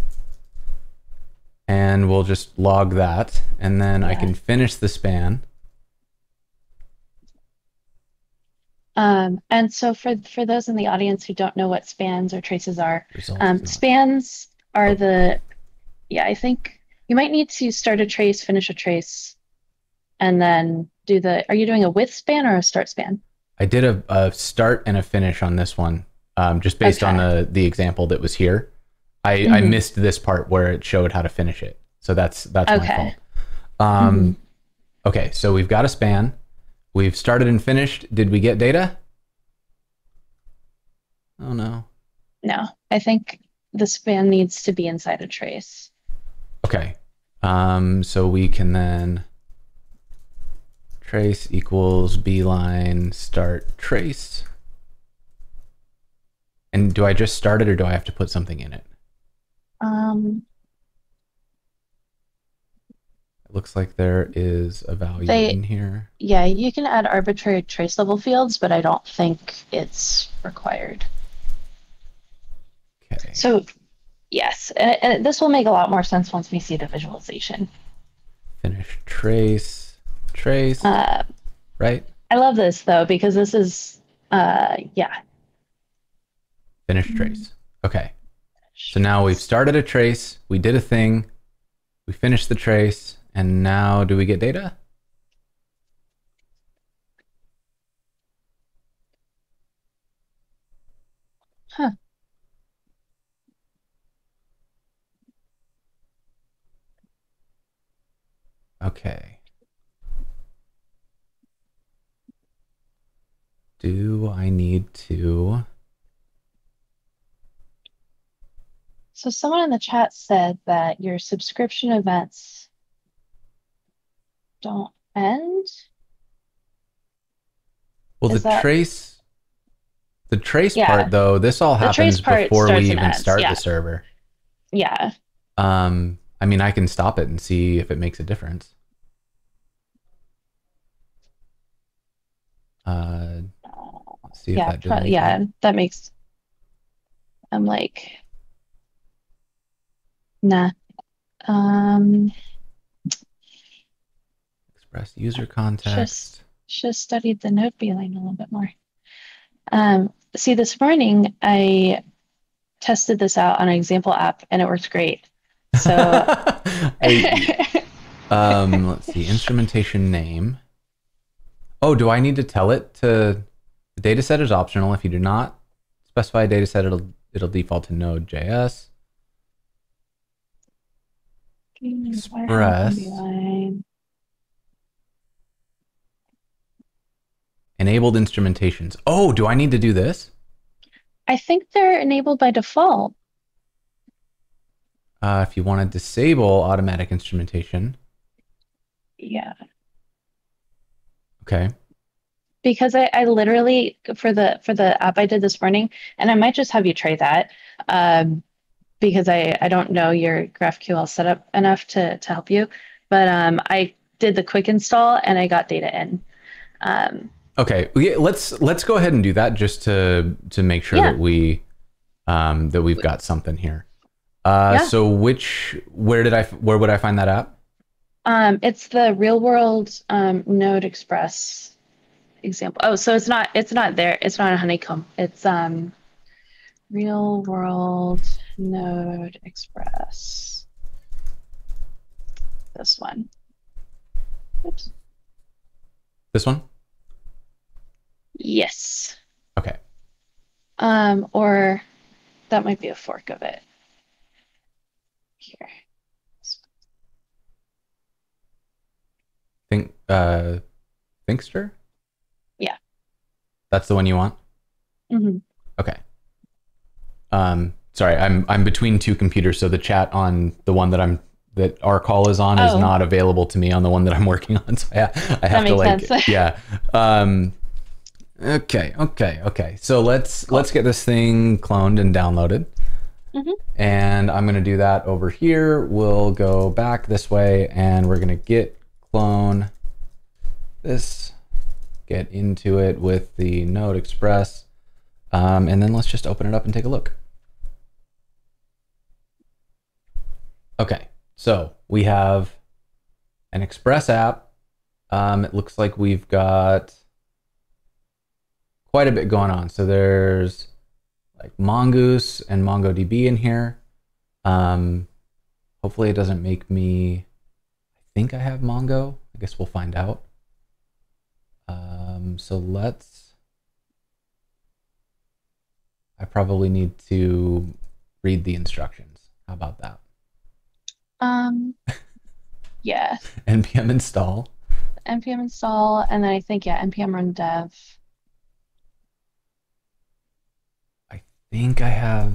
S1: and we'll just log that and then I can finish the span.
S2: Um, and so for for those in the audience who don't know what spans or traces are, um, spans are
S1: Oh.
S2: the yeah, I think you might need to start a trace, finish a trace, and then do the are you doing a with span or a start span?
S1: I did a, a start and a finish on this one, um, just based on the the example that was here. I, I
S2: Mhm.
S1: missed this part where it showed how to finish it, so that's that's my fault. Um, Okay, so we've got a span. we've started and finished. Did we get data? Oh no.
S2: No, I think the span needs to be inside a trace.
S1: Okay. Um, so we can then trace equals beeline start trace. And do I just start it or do I have to put something in it?
S2: Um,
S1: It looks like there is a value
S2: They-
S1: in here.
S2: yeah, you can add arbitrary trace level fields, but I don't think it's required.
S1: Okay.
S2: So, yes, and, and this will make a lot more sense once we see the visualization.
S1: Finish trace, trace,
S2: Uh,
S1: right?
S2: I love this though because this is, uh, yeah.
S1: Finish mm-hmm. trace. Okay. So now we've started a trace, we did a thing, we finished the trace, and now do we get data?
S2: Huh.
S1: Okay. Do I need to?
S2: So someone in the chat said that your subscription events don't end.
S1: Well,
S2: Is
S1: the
S2: that-
S1: trace, the trace
S2: Yeah.
S1: part though, this all happens before we even
S2: ends,
S1: start
S2: yeah.
S1: the server.
S2: Yeah.
S1: Um, I mean, I can stop it and see if it makes a difference. Uh, see if
S2: yeah,
S1: that
S2: pro- yeah, that makes. I'm like, nah. Um,
S1: Express user context.
S2: Just, have studied the node beeline a little bit more. Um, see, this morning I tested this out on an example app and it works great. So,
S1: I- um, let's see, instrumentation name. Oh, do I need to tell it to? The data set is optional. If you do not specify a data set, it'll it'll default to Node.js. Express. Enabled instrumentations. Oh, do I need to do this?
S2: I think they're enabled by default.
S1: Uh, if you want to disable automatic instrumentation,
S2: Yeah.
S1: okay.
S2: because I, I literally for the for the app I did this morning, and I might just have you try that, um, because I I don't know your GraphQL setup enough to to help you, but um, I did the quick install and I got data in. Um,
S1: Okay, let's let's go ahead and do that just to to make sure
S2: Yeah.
S1: that we um, that we've got something here. Uh,
S2: Yeah.
S1: So which where did I where would I find that app?
S2: um, it's the real world um, Node Express example. Oh, so it's not it's not there. It's not a honeycomb. It's um, real world Node Express. This one. Oops.
S1: This one.
S2: Yes.
S1: Okay.
S2: Um, or that might be a fork of it. Here.
S1: Think uh, Thinkster.
S2: Yeah.
S1: That's the one you want.
S2: Mhm.
S1: Okay. Um, sorry, I'm I'm between two computers, so the chat on the one that I'm that our call is on is
S2: Oh.
S1: not available to me on the one that I'm working on. So I, I have to like
S2: sense.
S1: yeah. Um, okay, okay, okay. So let's let's get this thing cloned and downloaded.
S2: Mhm.
S1: And I'm gonna do that over here. We'll go back this way, and we're gonna git clone this, get into it with the Node Express. Um, and then let's just open it up and take a look. Okay, so we have an Express app. Um, it looks like we've got quite a bit going on. So there's like Mongoose and MongoDB in here. Um, hopefully it doesn't make me, I think I have Mongo. I guess we'll find out. Um, so let's, I probably need to read the instructions. How about that?
S2: Um, yeah.
S1: npm install
S2: npm install, and then I think yeah, npm run dev.
S1: I think I have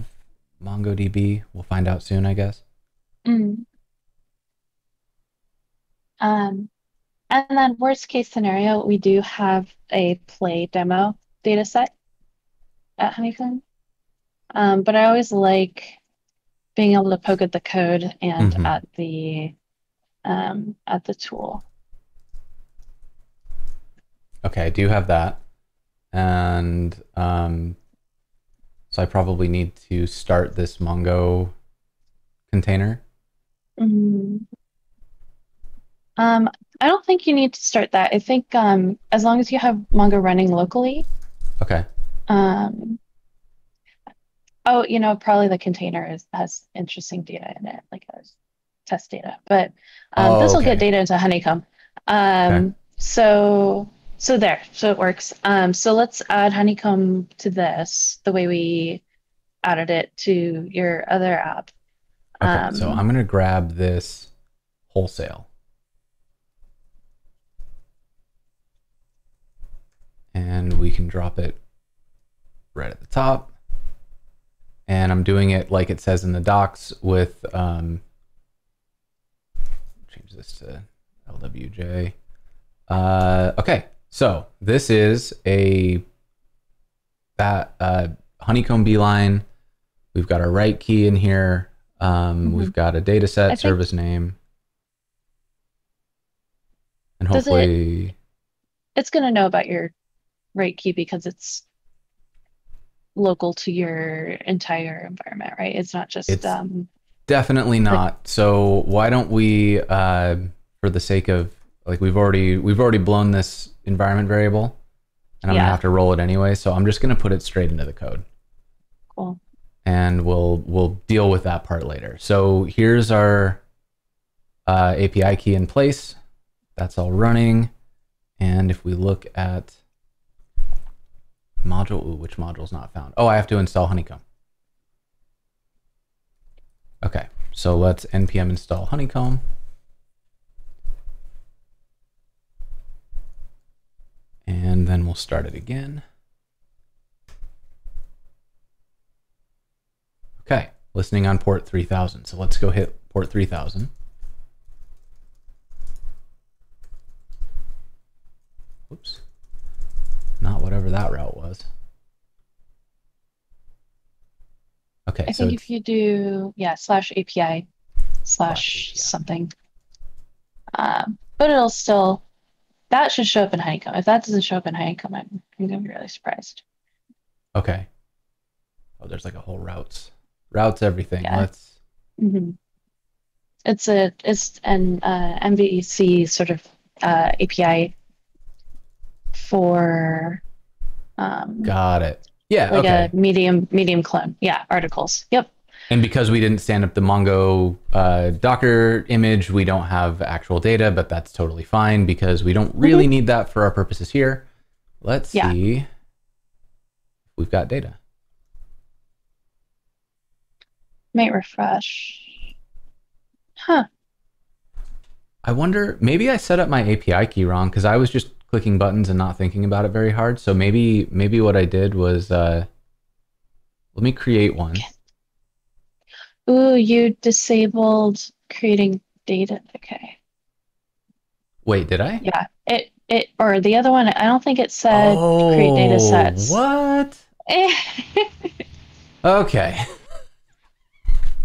S1: MongoDB. We'll find out soon, I guess.
S2: Mm. Um, and then worst case scenario, we do have a play demo data set at Honeycomb. Um, but I always like being able to poke at the code and
S1: Mhm.
S2: at the um, at the tool.
S1: Okay, I do have that. And um, so I probably need to start this Mongo container.
S2: Mm. Um, I don't think you need to start that. I think um, as long as you have Mongo running locally,
S1: Okay.
S2: Um, oh, you know, probably the container is, has interesting data in it, like test data. But um,
S1: Oh,
S2: this will
S1: okay.
S2: get data into Honeycomb. Um,
S1: Okay.
S2: so so there, so it works. Um, so let's add Honeycomb to this the way we added it to your other app.
S1: Okay. so
S2: Um,
S1: I'm going to grab this wholesale. And we can drop it right at the top. And I'm doing it like it says in the docs with, um, change this to LWJ. Uh, okay, so this is a that uh, honeycomb beeline. We've got our write key in here. Um,
S2: Mhm.
S1: We've got a data set,
S2: I
S1: service name, and
S2: Does it-
S1: hopefully,
S2: It's going to know about your write key because it's local to your entire environment, right? It's not just
S1: It's-
S2: um,
S1: definitely not. So why don't we, uh, for the sake of like we've already we've already blown this environment variable, and I'm
S2: Yeah.
S1: gonna have to roll it anyway. So I'm just gonna put it straight into the code.
S2: cool.
S1: and we'll we'll deal with that part later. So here's our uh, API key in place. That's all running. And if we look at module, ooh, which is not found? Oh, I have to install Honeycomb. Okay, so let's npm install Honeycomb. And then we'll start it again. Okay, listening on port 3000. So let's go hit port 3000. Oops, Not whatever that route was. Okay,
S2: I
S1: so
S2: think if you do, yeah, slash API slash
S1: API.
S2: something. Um, but it'll still, that should show up in Honeycomb. If that doesn't show up in Honeycomb, I'm, I'm gonna be really surprised.
S1: okay. Oh, there's like a whole routes. Routes everything.
S2: Yeah.
S1: Let's
S2: hmm It's a, it's an uh, MVC sort of uh, API for um,
S1: got it. Yeah,
S2: like
S1: okay.
S2: a medium medium clone. Yeah, articles. Yep.
S1: And because we didn't stand up the Mongo uh, Docker image, we don't have actual data, but that's totally fine because we don't really need that for our purposes here. Let's
S2: Yeah.
S1: see we've got data.
S2: Might refresh. Huh.
S1: I wonder, maybe I set up my API key wrong because I was just clicking buttons and not thinking about it very hard. So maybe, maybe what I did was, uh, let me create one.
S2: Ooh, you disabled creating data. Okay.
S1: Wait, did I?
S2: Yeah. It it or the other one, I don't think it said create data sets.
S1: What? Okay.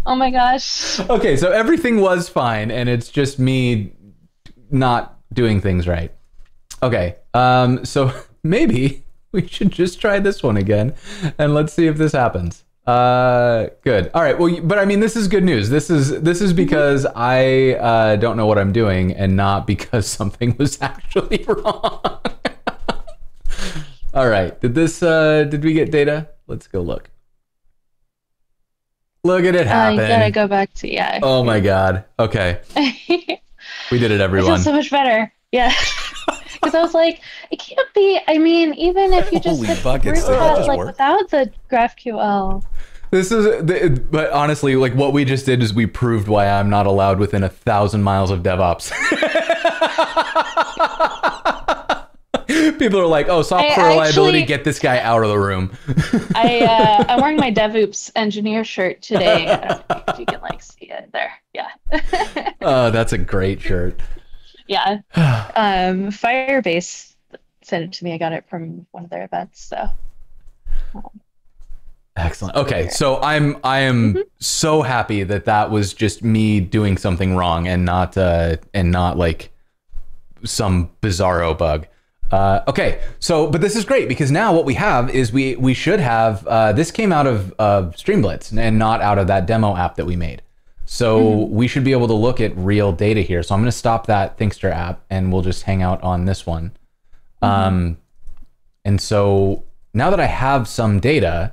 S2: oh my gosh.
S1: Okay, so everything was fine, and it's just me not doing things right. Okay, um, so maybe we should just try this one again, and let's see if this happens. Uh, good. All right. Well, but I mean, this is good news. This is this is because I uh, don't know what I'm doing, and not because something was actually wrong. All right. Did this? Uh, did we get data? Let's go look. Look at it
S2: Uh,
S1: happen.
S2: you gotta go back to yeah.
S1: Oh my god. Okay. We did it, everyone.
S2: I feel so much better. Yeah. Because I was like, it can't be. I mean, even if you just
S3: Holy
S2: did
S3: buckets,
S2: root
S3: did that just
S2: like
S3: work?
S2: without the GraphQL.
S1: This is, the, but honestly, like what we just did is we proved why I'm not allowed within a thousand miles of DevOps. People are like, "Oh, software
S2: I
S1: reliability,
S2: actually-
S1: get this guy out of the room."
S2: I uh, I'm wearing my DevOps engineer shirt today. I don't know if you can like see it there. Yeah.
S1: oh, that's a great shirt.
S2: Yeah. Um, Firebase sent it to me. I got it from one of their events. So
S1: Excellent. Okay, so I'm I am
S2: Mm-hmm.
S1: so happy that that was just me doing something wrong and not uh and not like some bizarro bug. Uh, okay, so but this is great because now what we have is we we should have uh, this came out of of Streamblitz and not out of that demo app that we made. So
S2: Mm-hmm.
S1: we should be able to look at real data here. So I'm going to stop that Thinkster app and we'll just hang out on this one.
S2: Mm-hmm.
S1: Um, and so now that I have some data,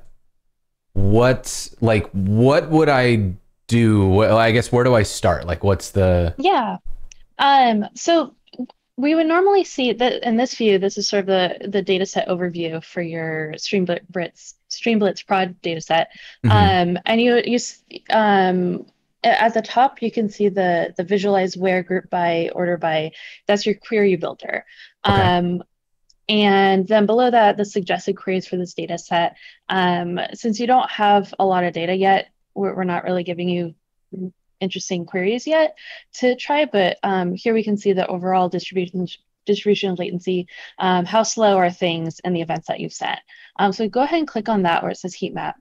S1: what like what would I do? Well, I guess where do I start? Like, what's the
S2: yeah. Um, so we would normally see that in this view, this is sort of the the data set overview for your Streamblitz Streamblitz prod data set.
S1: Mhm.
S2: Um, and you you um at the top you can see the the visualize where group by order by that's your query builder.
S1: Okay.
S2: Um, and then below that, the suggested queries for this data set. Um, since you don't have a lot of data yet, we're, we're not really giving you interesting queries yet to try, but um, here we can see the overall distribution distribution of latency, um, how slow are things, and the events that you've sent. Um, so go ahead and click on that where it says heat map.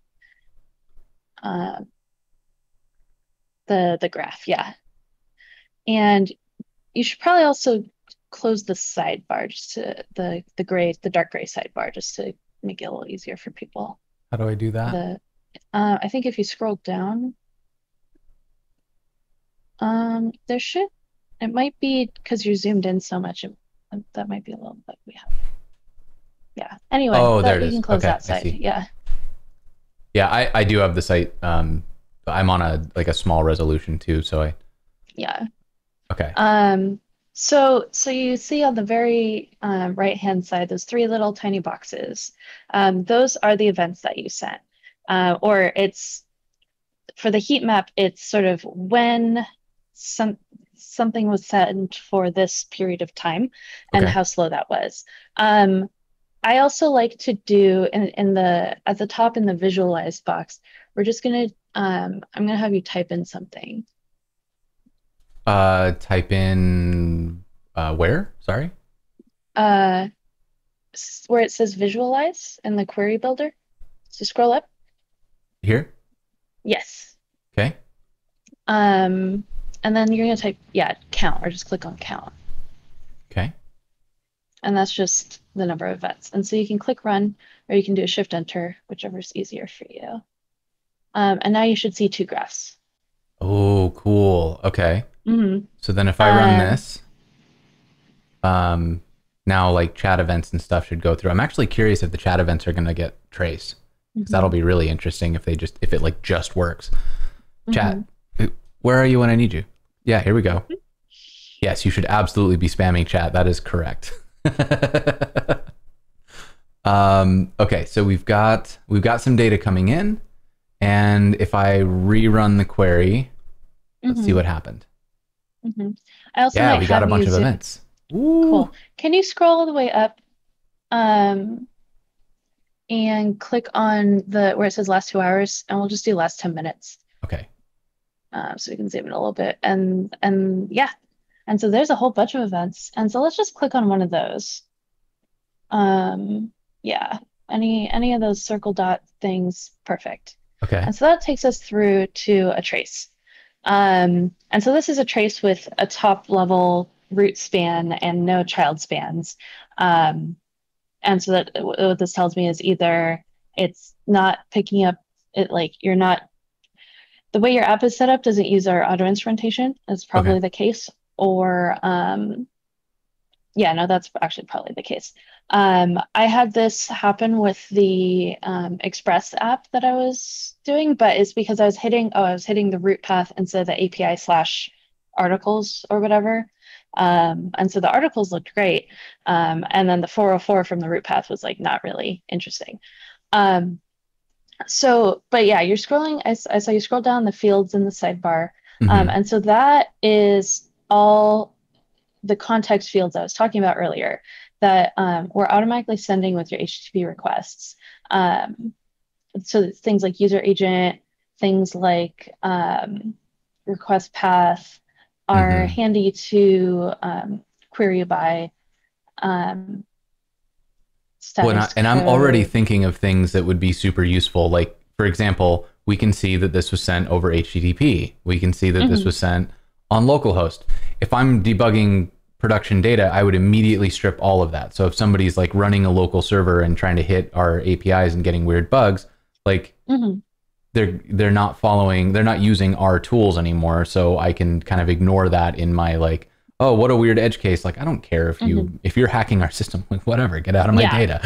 S2: Um, the the graph, yeah. And you should probably also close the sidebar just to the the gray the dark gray sidebar just to make it a little easier for people.
S1: how do I do that?
S2: The uh, I think if you scroll down, um, there should it might be because you're zoomed in so much. It, that might be a little bit we have. Yeah. Anyway,
S1: Oh, there it
S2: you
S1: is.
S2: can close
S1: Okay,
S2: that side. Yeah.
S1: yeah, I I do have the site. Um, I'm on a like a small resolution too, so I
S2: Yeah.
S1: okay.
S2: Um, so so you see on the very um, right hand side those three little tiny boxes. Um, those are the events that you sent. Uh, or it's for the heat map, it's sort of when some something was sent for this period of time and
S1: Okay.
S2: how slow that was. Um, I also like to do in, in the at the top in the visualize box, we're just gonna um, I'm gonna have you type in something.
S1: Uh, type in uh where? Sorry.
S2: uh, where it says visualize in the query builder. So scroll up.
S1: Here.
S2: Yes.
S1: Okay.
S2: Um, and then you're gonna type, yeah, count, or just click on count.
S1: Okay.
S2: And that's just the number of events. And so you can click run, or you can do a shift enter, whichever is easier for you. Um, and now you should see two graphs.
S1: Oh, cool. Okay.
S2: hmm
S1: So then if I run
S2: Uh,
S1: this, um, now like chat events and stuff should go through. I'm actually curious if the chat events are going to get traced. 'cause that'll be really interesting if they just if it like just works. Chat, where are you when I need you? Yeah, here we go. Yes, you should absolutely be spamming chat. That is correct. um, okay, so we've got we've got some data coming in, and if I rerun the query, let's see
S2: Mhm,
S1: what happened.
S2: mhm. I also
S1: Yeah, we got a bunch of events.
S2: Cool. Can you scroll all the way up um, and click on the where it says last two hours, and we'll just do last 10 minutes.
S1: Okay.
S2: Uh, so we can zoom in a little bit. And and yeah. And so there's a whole bunch of events. And so let's just click on one of those. Um, yeah. Any any of those circle dot things, perfect.
S1: Okay.
S2: And so that takes us through to a trace. Um, and so this is a trace with a top level root span and no child spans. Um, and so that what this tells me is either it's not picking up it like you're not the way your app is set up doesn't use our auto instrumentation. That's probably
S1: Okay.
S2: the case. Or um, yeah, no, that's actually probably the case. Um, I had this happen with the um, Express app that I was doing, but it's because I was hitting, oh, I was hitting the root path instead of the API slash articles or whatever. Um, and so the articles looked great. Um, and then the 404 from the root path was like not really interesting. Um, so, but yeah, you're scrolling, I saw you scroll down the fields in the sidebar. Um,
S1: Mhm.
S2: and so that is all the context fields I was talking about earlier that um, we're automatically sending with your HTTP requests. Um, so things like user agent, things like um, request path are
S1: Mhm.
S2: handy to um, query by um,
S1: Well, and, I, and I'm already thinking of things that would be super useful. Like, for example, we can see that this was sent over HTTP. We can see that this
S2: Mhm.
S1: was sent on localhost. If I'm debugging production data, I would immediately strip all of that. So if somebody's like running a local server and trying to hit our APIs and getting weird bugs, like
S2: Mhm.
S1: they're they're not following, they're not using our tools anymore. So I can kind of ignore that in my like, oh, what a weird edge case. Like I don't care if you if you're hacking our system, like whatever, get out of my
S2: Yeah.
S1: data.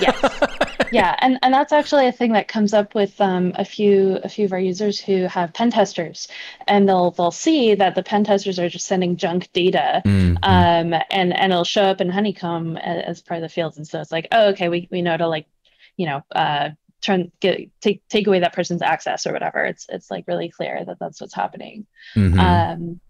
S2: Yes. yeah and, and that's actually a thing that comes up with um, a few a few of our users who have pen testers and they'll they'll see that the pen testers are just sending junk data
S1: Mhm.
S2: um, and and it'll show up in honeycomb a- as part of the fields and so it's like oh okay we, we know to like you know uh, turn get take take away that person's access or whatever it's it's like really clear that that's what's happening
S1: Mhm.
S2: um,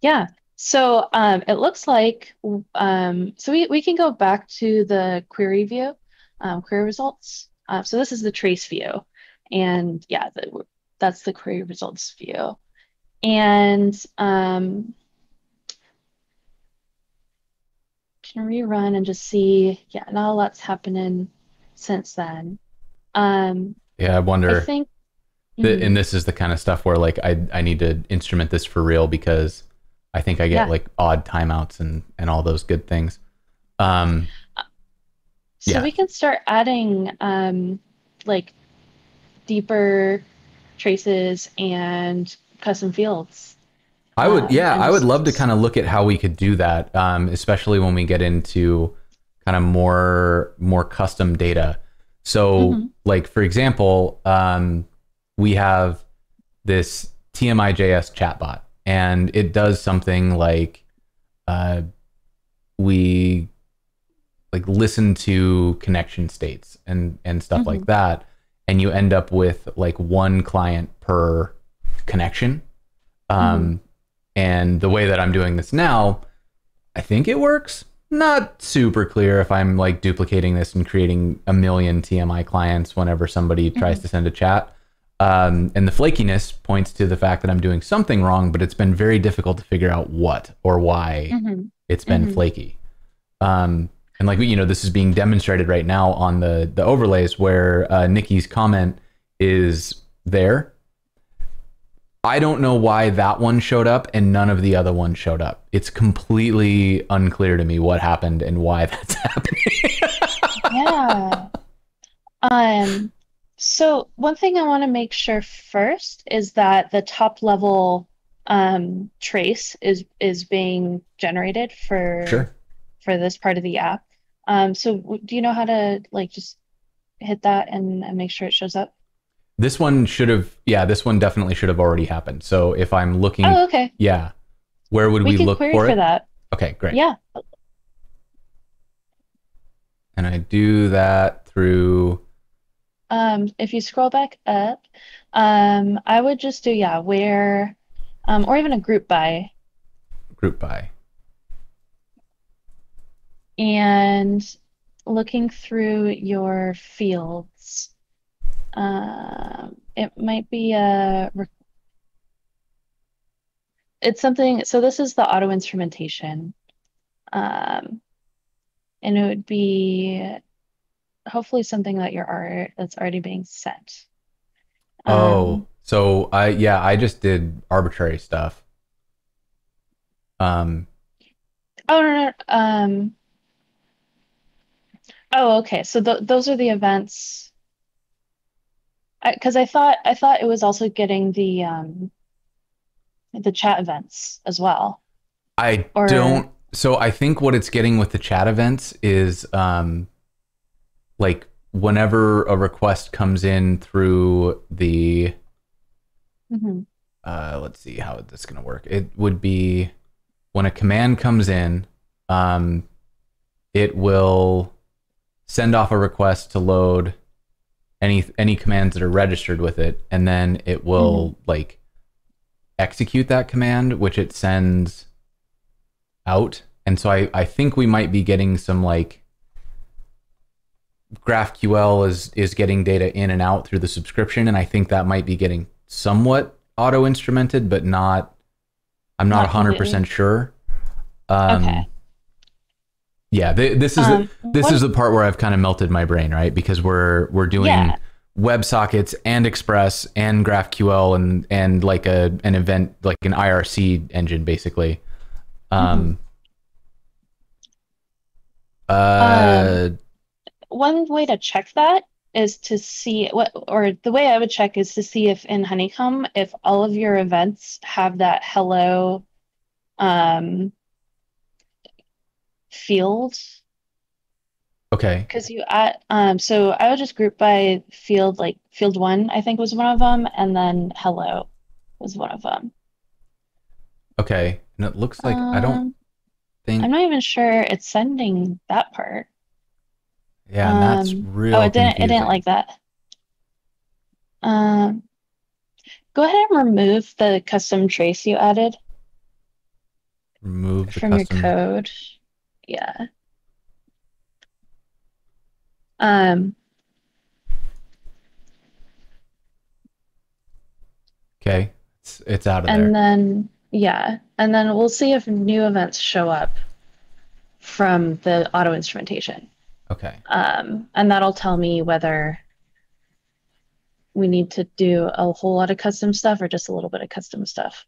S2: yeah. So um, it looks like um, so we, we can go back to the query view, um, query results. Uh, so this is the trace view, and yeah, the, that's the query results view. And um, can rerun and just see. Yeah, not a lot's happening since then. Um,
S1: yeah, I wonder.
S2: I think.
S1: th-
S2: Mhm.
S1: and this is the kind of stuff where like I I need to instrument this for real because I think I get
S2: Yeah.
S1: like odd timeouts and and all those good things. Um,
S2: So
S1: Yeah.
S2: we can start adding um, like deeper traces and custom fields.
S1: I would,
S2: Um,
S1: yeah, I would love to kind of look at how we could do that, um, especially when we get into kind of more more custom data. So,
S2: Mhm.
S1: like for example, um, we have this TMI.js chatbot, and it does something like uh, we like listen to connection states and and stuff like that, and you end up with like one client per connection. Um, And the way that I'm doing this now, I think it works. Not super clear if I'm like duplicating this and creating a million TMI clients whenever somebody tries to send a chat. Um, and the flakiness points to the fact that I'm doing something wrong, but it's been very difficult to figure out what or why
S2: Mhm.
S1: it's been
S2: Mhm.
S1: flaky. Um, and like you know, this is being demonstrated right now on the the overlays where uh, Nikki's comment is there. I don't know why that one showed up and none of the other ones showed up. It's completely unclear to me what happened and why that's happening.
S2: Yeah. Um, so one thing I want to make sure first is that the top level um, trace is is being generated for
S1: sure.
S2: for this part of the app. Um, so w- do you know how to like just hit that and, and make sure it shows up?
S1: This one should have, yeah, this one definitely should have already happened. So if I'm looking,
S2: Oh, okay.
S1: yeah, where would we,
S2: We can
S1: look
S2: query
S1: for
S2: for that.
S1: Okay, great.
S2: Yeah.
S1: And I do that through
S2: Um, if you scroll back up, um, I would just do, yeah, where, um, or even a group by,
S1: group by.
S2: And looking through your fields, um, it might be a, it's something, so this is the auto instrumentation. Um, and it would be hopefully something that your art that's already being sent.
S1: Oh,
S2: Um,
S1: so I yeah, I just did arbitrary stuff. Um,
S2: Oh no, no, um. Oh, okay. So th those are the events. Because I, thought I thought it was also getting the um the chat events as well.
S1: I
S2: Or-
S1: don't. So I think what it's getting with the chat events is um, like whenever a request comes in through the
S2: Mhm.
S1: uh, let's see how this is going to work. It would be when a command comes in, um, it will send off a request to load any any commands that are registered with it, and then it will like execute that command, which it sends. out. And so I, I think we might be getting some like GraphQL is is getting data in and out through the subscription, and I think that might be getting somewhat auto instrumented, but not. I'm not
S2: Not
S1: 100
S2: completely.
S1: percent sure. Um,
S2: Okay.
S1: Yeah, th- this is
S2: Um,
S1: the, this
S2: what-
S1: is the part where I've kind of melted my brain, right? Because we're we're doing
S2: Yeah.
S1: WebSockets and Express and GraphQL and and like a an event like an IRC engine basically. Um, uh,
S2: One way to check that is to see what, or the way I would check is to see if in Honeycomb, if all of your events have that hello um, field.
S1: okay,
S2: Because you add, um, so I would just group by field, like field one, I think was one of them, and then hello was one of them.
S1: okay, and it looks like I don't
S2: Um,
S1: think
S2: I'm not even sure it's sending that part.
S1: yeah, and that's
S2: um,
S1: real.
S2: Oh, it didn't, it didn't like that. Um, go ahead and remove the custom trace you added
S1: remove the
S2: from
S1: custom.
S2: your code. Yeah. Um,
S1: Okay, it's it's out of there.
S2: and then, yeah, and then we'll see if new events show up from the auto instrumentation.
S1: okay,
S2: Um, and that'll tell me whether we need to do a whole lot of custom stuff or just a little bit of custom stuff.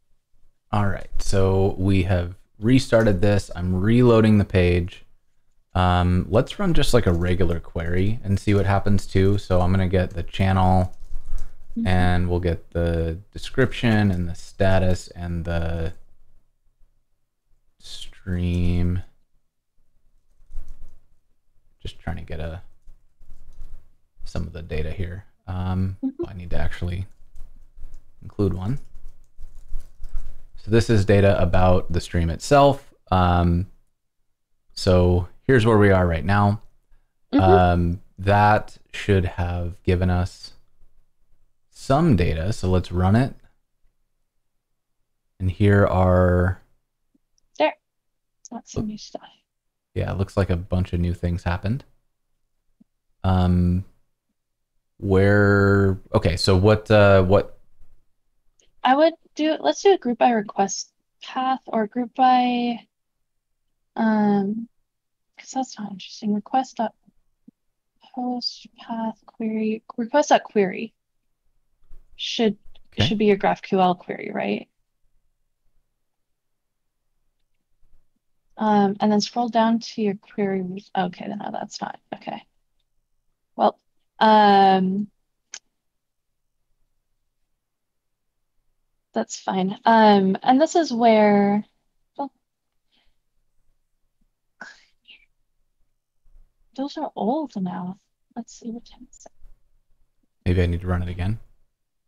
S1: all right. So we have restarted this. I'm reloading the page. Um, let's run just like a regular query and see what happens too. So I'm gonna get the channel. and we'll get the description and the status and the stream. Just trying to get a some of the data here. Um,
S2: Mhm.
S1: I need to actually include one. So this is data about the stream itself. Um, so here's where we are right now.
S2: Mhm.
S1: Um, that should have given us some data. So let's run it. And here are, There.
S2: That's some new stuff.
S1: yeah, it looks like a bunch of new things happened. Um, where, okay, so what, uh, what,
S2: I would do, let's do a group by request path or group by, um, because that's not interesting. Request dot post path query, request dot query should,
S1: Okay.
S2: should be your GraphQL query, right? Um, and then scroll down to your query. Okay, then no, that's not, okay. Well, um, That's fine. Um, and this is where, well, those are old now. Let's see what time it's.
S1: maybe I need to run it again.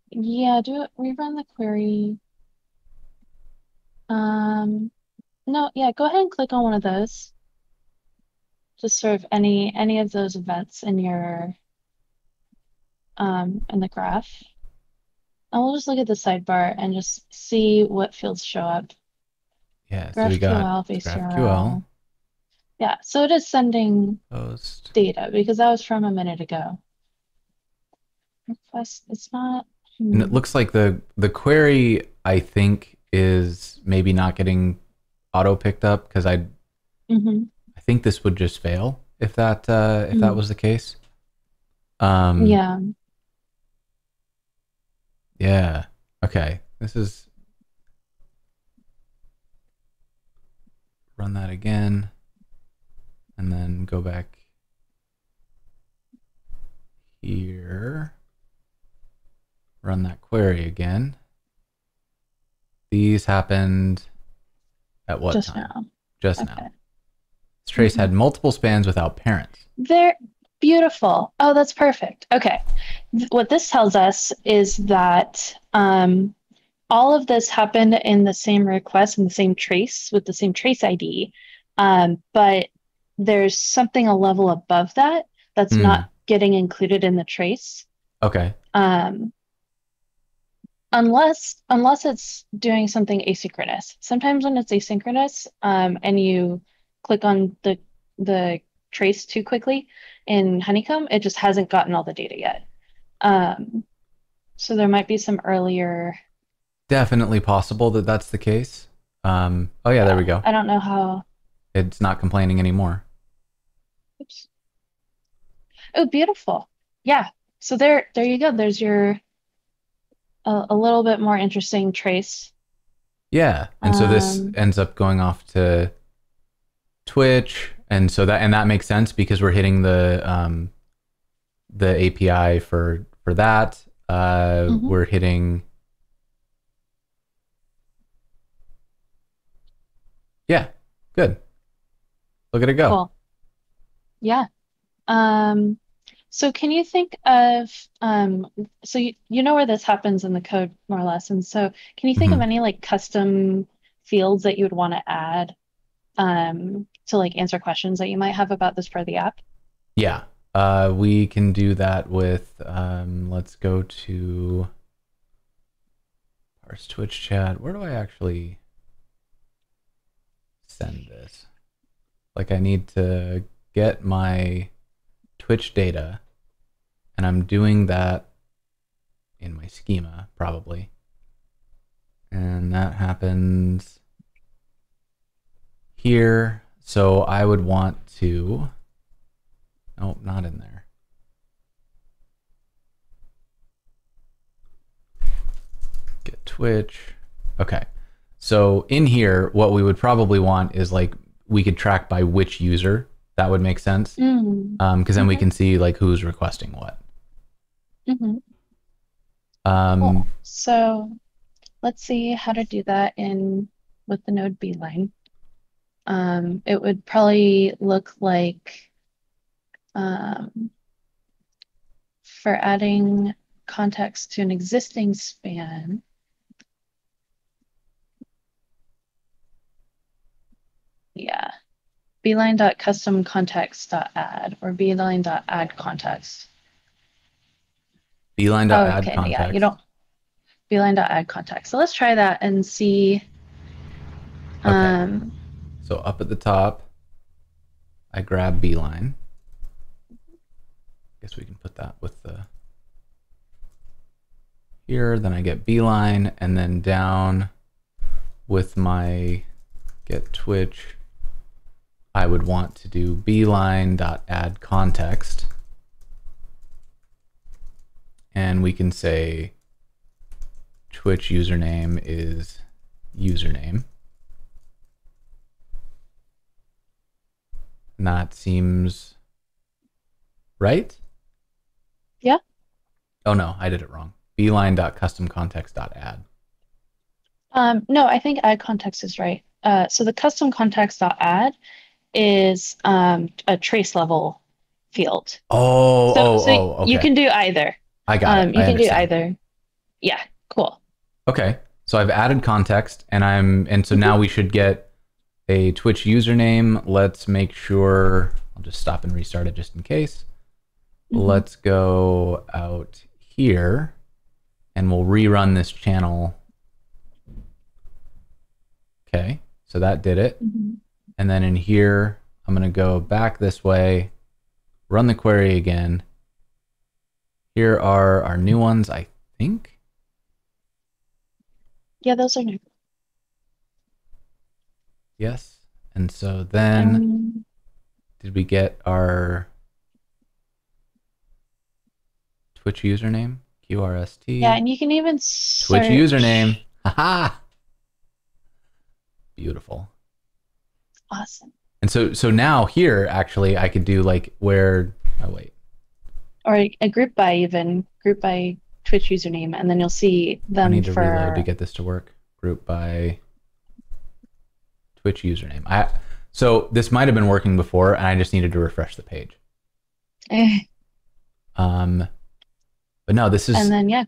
S2: Yeah, do it, rerun the query. Um, no, yeah, go ahead and click on one of those. Just sort of any any of those events in your um in the graph. And we'll just look at the sidebar and just see what fields show up.
S1: Yeah, so we got
S2: GraphQL, base
S1: GraphQL.
S2: URL. Yeah, so it is sending
S1: post.
S2: data because that was from a minute ago. Request, it's not.
S1: And
S2: hmm.
S1: it looks like the the query I think is maybe not getting auto picked up because I
S2: Mhm.
S1: I think this would just fail if that uh, if that
S2: Mm.
S1: was the case. Um,
S2: Yeah.
S1: Yeah. Okay. This is. Run that again. And then go back here. Run that query again. These happened at what
S2: Just
S1: time?
S2: now.
S1: Just
S2: Okay.
S1: now. This trace had mm-hmm. multiple spans without parents.
S2: They're beautiful. Oh, that's perfect. Okay. What this tells us is that um, all of this happened in the same request and the same trace with the same trace ID, um, but there's something a level above that that's
S1: Hmm.
S2: not getting included in the trace.
S1: Okay.
S2: Um, unless unless it's doing something asynchronous. Sometimes when it's asynchronous, um, and you click on the the trace too quickly in Honeycomb, it just hasn't gotten all the data yet. Um, so there might be some earlier.
S1: Definitely possible that that's the case. Um, oh yeah, there we go.
S2: I don't know how.
S1: It's not complaining anymore.
S2: Oops. Oh, beautiful. Yeah. So there, there you go. There's your a, a little bit more interesting trace.
S1: Yeah, and so this
S2: Um,
S1: ends up going off to Twitch, and so that and that makes sense because we're hitting the um, the API for for that. Uh,
S2: Mhm.
S1: We're hitting. Yeah, good. Look at it go.
S2: Cool. Yeah. Um, so can you think of um, so you, you know where this happens in the code more or less, and so can you think of
S1: Mhm.
S2: any like custom fields that you would want to add um, to like answer questions that you might have about this part of the app?
S1: Yeah, uh, we can do that with. Um, let's go to parse Twitch chat. Where do I actually send this? Like, I need to get my Twitch data, and I'm doing that in my schema probably, and that happens here. So I would want to. Nope, not in there. Get Twitch. Okay. So in here, what we would probably want is like we could track by which user. That would make sense.
S2: Mm,
S1: Um, because then we can see like who's requesting what.
S2: mhm.
S1: Um,
S2: Cool. So let's see how to do that in with the node beeline. Um, it would probably look like um, for adding context to an existing span. Yeah. Beeline.customContext.add or beeline.add context.
S1: beeline
S2: Oh,
S1: dot add
S2: okay,
S1: context.
S2: yeah, you don't beeline.add context. So let's try that and see.
S1: Okay.
S2: Um,
S1: So up at the top, I grab beeline. Guess we can put that with the here. Then I get beeline, and then down with my get Twitch, I would want to do beeline dot add context, and we can say Twitch username is username. And that seems right.
S2: Yeah.
S1: Oh no, I did it wrong. Beeline.customcontext.add.
S2: um, no, I think add context is right. Uh, so the custom context.add is um, a trace level field.
S1: Oh,
S2: So,
S1: oh,
S2: so
S1: oh, okay.
S2: you can do either.
S1: I got
S2: Um,
S1: it.
S2: you
S1: I
S2: can do either. Yeah, cool.
S1: Okay. So I've added context and I'm and so now we should get a Twitch username. Let's make sure I'll just stop and restart it just in case.
S2: Mhm.
S1: Let's go out here and we'll rerun this channel. Okay. So that did it.
S2: Mhm.
S1: And then in here, I'm going to go back this way, run the query again. Here are our new ones, I think.
S2: Yeah, those are new.
S1: Yes. And so then
S2: Um,
S1: did we get our Twitch username? QRST.
S2: yeah, and you can even search.
S1: Twitch username. Haha. Beautiful.
S2: Awesome.
S1: And so so now here actually I could do like where oh wait.
S2: Or a, a group by even group by Twitch username, and then you'll see them.
S1: I need to
S2: for.
S1: reload to get this to work. Group by Twitch username. I so this might have been working before, and I just needed to refresh the page.
S2: Eh,
S1: Um, but no, this is
S2: and then yeah,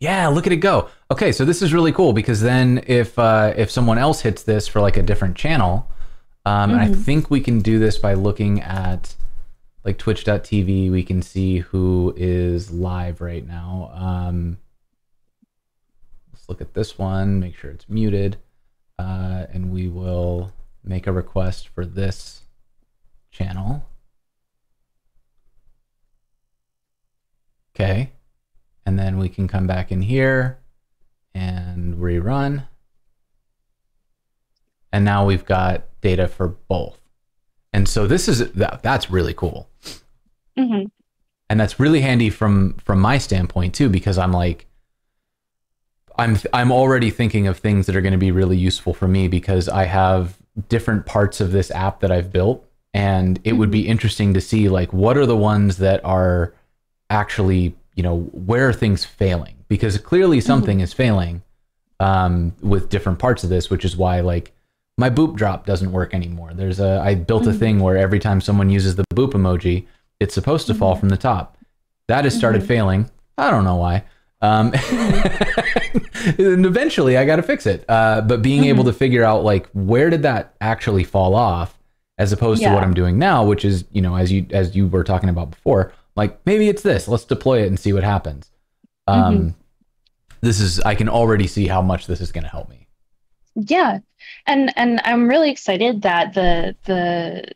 S1: yeah. Look at it go. Okay, so this is really cool because then if uh, if someone else hits this for like a different channel, um, and I
S2: Mhm.
S1: think we can do this by looking at like Twitch.tv. We can see who is live right now. Um, let's look at this one, make sure it's muted, uh, and we will make a request for this channel. Okay. And then we can come back in here and rerun. And now we've got data for both. And so this is that, that's really cool.
S2: hmm
S1: And that's really handy from from my standpoint too because I'm like I'm I'm already thinking of things that are going to be really useful for me because I have different parts of this app that I've built and it would be interesting to see like what are the ones that are actually you know where are things failing? Because clearly something is failing um, with different parts of this which is why like my boop drop doesn't work anymore. There's a i built a
S2: Mhm.
S1: thing where every time someone uses the boop emoji it's supposed to fall
S2: Mhm.
S1: from the top. That has started
S2: Mhm.
S1: failing. I don't know why. Um, and eventually i got to fix it. Uh, but being able to figure out like where did that actually fall off as opposed to what i'm doing now which is you know as you as you were talking about before like maybe it's this. Let's deploy it and see what happens. Um, this is i can already see how much this is going to help me.
S2: Yeah, and and I'm really excited that the the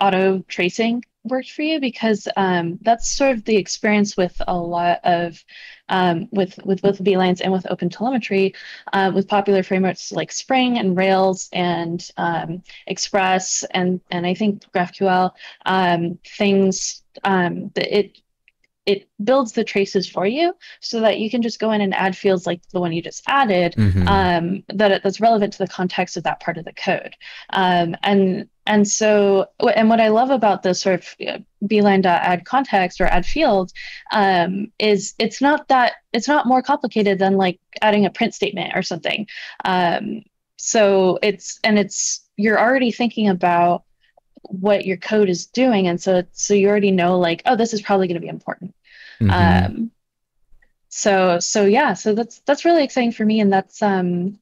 S2: auto tracing worked for you because um, that's sort of the experience with a lot of um, with with both Beelines and with OpenTelemetry, uh, with popular frameworks like Spring and Rails and um, Express and and I think GraphQL um, things um, that it it builds the traces for you so that you can just go in and add fields like the one you just added
S1: Mhm.
S2: um, that that's relevant to the context of that part of the code. Um, and and so and what I love about the sort of uh, beeline.add context or add field um, is it's not that it's not more complicated than like adding a print statement or something. Um, so it's and it's you're already thinking about what your code is doing and so so you already know like oh this is probably going to be important
S1: Mhm.
S2: um so so yeah so that's that's really exciting for me and that's um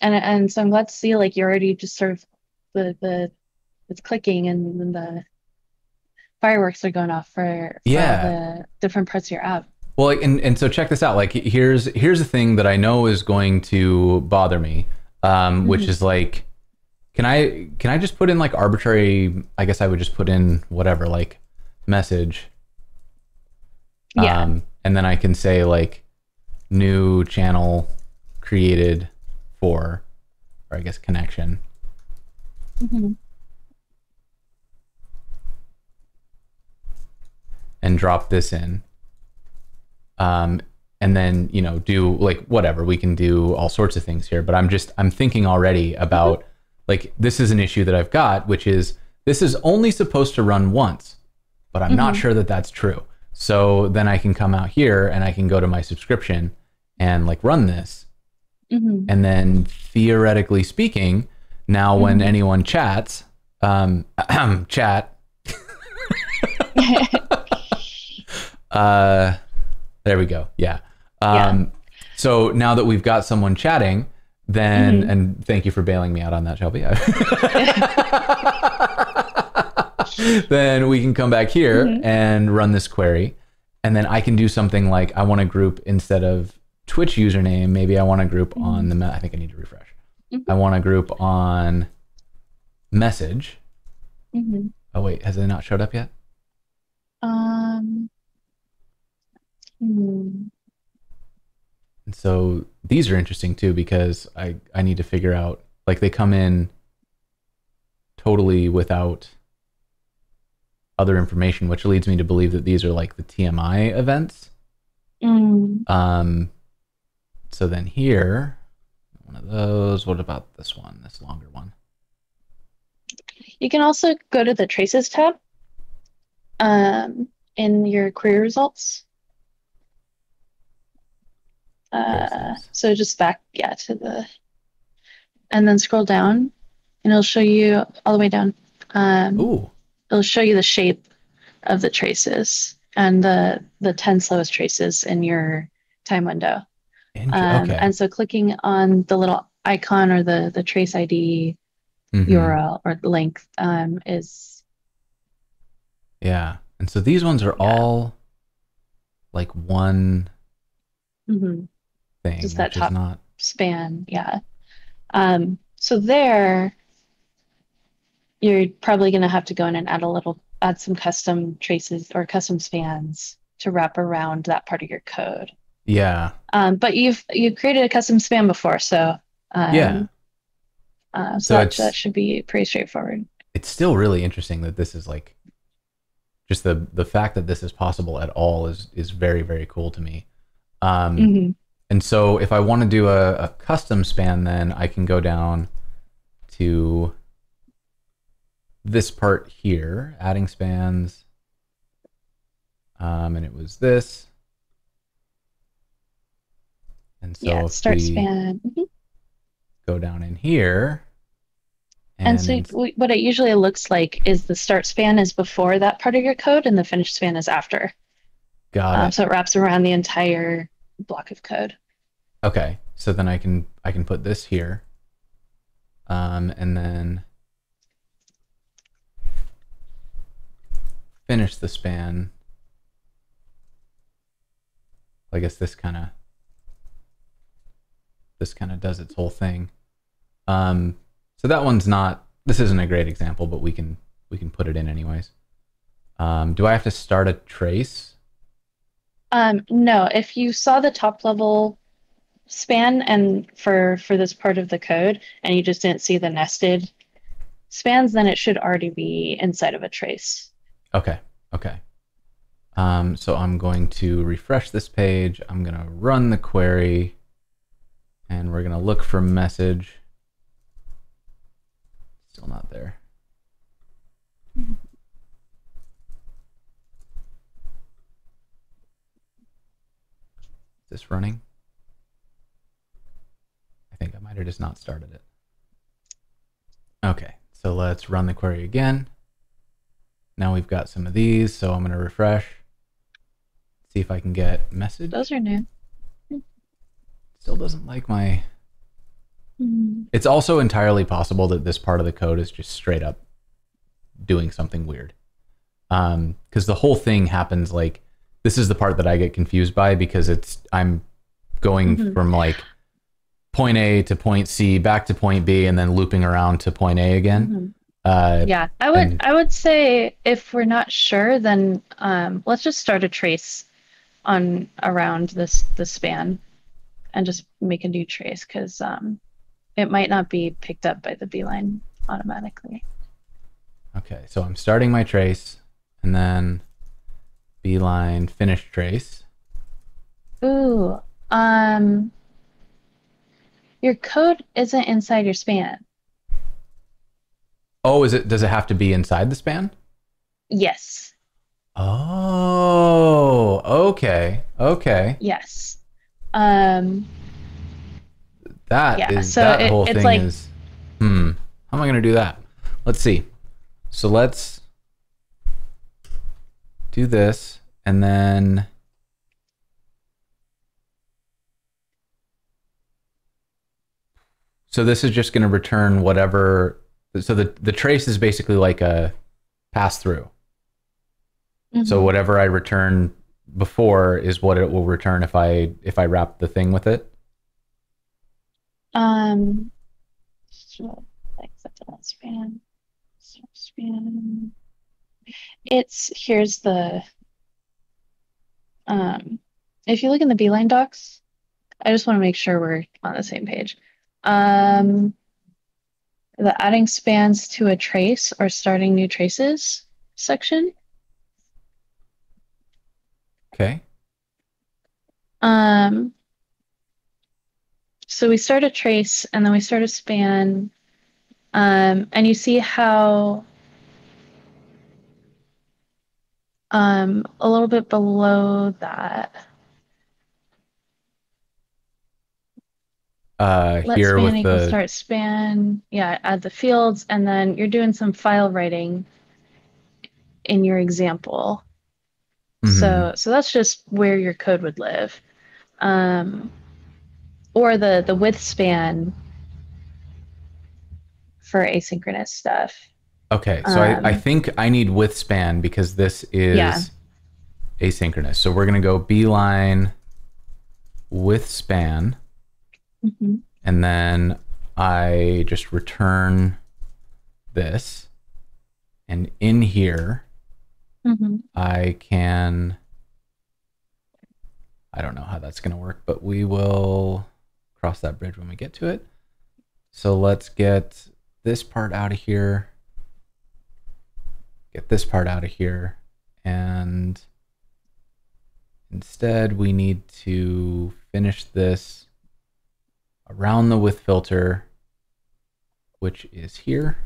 S2: and and so i'm glad to see like you're already just sort of the the it's clicking and then the fireworks are going off for, for
S1: Yeah.
S2: the different parts of your app
S1: Well, and, and so check this out. Like, here's here's a thing that I know is going to bother me, um, which
S2: Mhm.
S1: is like, can I can I just put in like arbitrary? I guess I would just put in whatever, like message,
S2: yeah
S1: um, and then I can say like new channel created for, or I guess connection.
S2: Mhm.
S1: and drop this in. Um, and then you know do like whatever we can do all sorts of things here. But I'm just I'm thinking already about like this is an issue that I've got, which is this is only supposed to run once, but I'm not
S2: Mhm.
S1: sure that that's true. So then I can come out here and I can go to my subscription and like run this,
S2: Mhm.
S1: and then theoretically speaking, now when
S2: Mhm.
S1: anyone chats, um, chat Uh, there we go. Yeah. Um, So now that we've got someone chatting, then
S2: Mhm.
S1: and thank you for bailing me out on that, Shelby. then we can come back here
S2: Mhm.
S1: and run this query, and then I can do something like I want to group instead of Twitch username, maybe I want to group on the. Me- I think I need to refresh.
S2: Mhm.
S1: I want to group on message.
S2: Mhm.
S1: Oh wait, has it not showed up yet?
S2: um hmm.
S1: And so these are interesting too because I I need to figure out like they come in totally without other information, which leads me to believe that these are like the TMI events.
S2: Mm.
S1: Um, so then here, one of those. What about this one? This longer one.
S2: You can also go to the traces tab um, in your query results. Uh, so just back, yeah, to the, and then scroll down, and it'll show you all the way down. Um,
S1: Ooh,
S2: it'll show you the shape of the traces and the the 10 slowest traces in your time window. Um,
S1: okay.
S2: And so clicking on the little icon or the the trace ID
S1: Mhm.
S2: URL or link um, is
S1: Yeah, and so these ones are
S2: Yeah.
S1: all like one
S2: mhm.
S1: Thing,
S2: Just that top-
S1: not.
S2: span, yeah. Um, so there, you're probably going to have to go in and add a little, add some custom traces or custom spans to wrap around that part of your code.
S1: Yeah.
S2: Um, but you've you've created a custom span before, so um,
S1: Yeah.
S2: Uh, so
S1: So
S2: that, that should be pretty straightforward.
S1: It's still really interesting that this is like just the the fact that this is possible at all is is very very cool to me. Um,
S2: hmm
S1: And so if I want to do a, a custom span, then I can go down to this part here, adding spans. Um, and it was this. And so
S2: yeah, start span. Mhm.
S1: go down in here,
S2: And so what it usually looks like is the start span is before that part of your code, and the finish span is after.
S1: got
S2: Um,
S1: it.
S2: so it wraps around the entire block of code.
S1: Okay, so then I can I can put this here, um, and then finish the span. I guess this kind of this kind of does its whole thing. Um, so that one's not. This isn't a great example, but we can we can put it in anyways. Um, do I have to start a trace?
S2: Um, no, if you saw the top level span and for for this part of the code and you just didn't see the nested spans, then it should already be inside of a trace.
S1: Okay. Okay. Um, so I'm going to refresh this page. I'm going to run the query and we're going to look for message. Still not there. This running? I think I might have just not started it. Okay, so let's run the query again. Now we've got some of these, so I'm going to refresh. See if I can get message.
S2: Those are new.
S1: Still doesn't like my.
S2: Mhm.
S1: It's also entirely possible that this part of the code is just straight up doing something weird. Um, because the whole thing happens like this is the part that I get confused by because it's I'm going
S2: Mhm.
S1: from like point A to point C back to point B and then looping around to point A again.
S2: Mhm.
S1: Uh,
S2: Yeah, I would
S1: and-
S2: I would say if we're not sure, then um, let's just start a trace on around this the span and just make a new trace because um, it might not be picked up by the beeline automatically.
S1: Okay, so I'm starting my trace and then beeline finish trace.
S2: Ooh, um, your code isn't inside your span.
S1: Oh, is it does it have to be inside the span?
S2: Yes,
S1: Oh, okay. Okay.
S2: yes. Um,
S1: That is
S2: Yeah, so
S1: that
S2: it-
S1: whole thing
S2: like-
S1: is hmm. How am I going to do that? Let's see. So let's do this and then So this is just going to return whatever so the the trace is basically like a pass through. So
S2: mhm.
S1: whatever I return before is what it will return if I if I wrap the thing with it.
S2: Um, so, like that span, span. It's here's the. Um, if you look in the Beeline docs, I just want to make sure we're on the same page. Um, the adding spans to a trace or starting new traces section.
S1: Okay.
S2: Um, so we start a trace and then we start a span. Um, and you see how um, a little bit below that,
S1: Uh,
S2: let
S1: here
S2: span
S1: with
S2: equals
S1: the
S2: start span. Yeah, add the fields, and then you're doing some file writing in your example.
S1: Mhm.
S2: So so that's just where your code would live. Um, or the the with span for asynchronous stuff.
S1: Okay. So I, I
S2: um,
S1: think I need with span because this is
S2: Yeah.
S1: asynchronous. So we're gonna go beeline with span,
S2: Mhm.
S1: and then I just return this. And in here,
S2: Mhm.
S1: I can. I don't know how that's going to work, but we will cross that bridge when we get to it. So let's get this part out of here. Get this part out of here. And instead, we need to finish this around the with filter, which is here.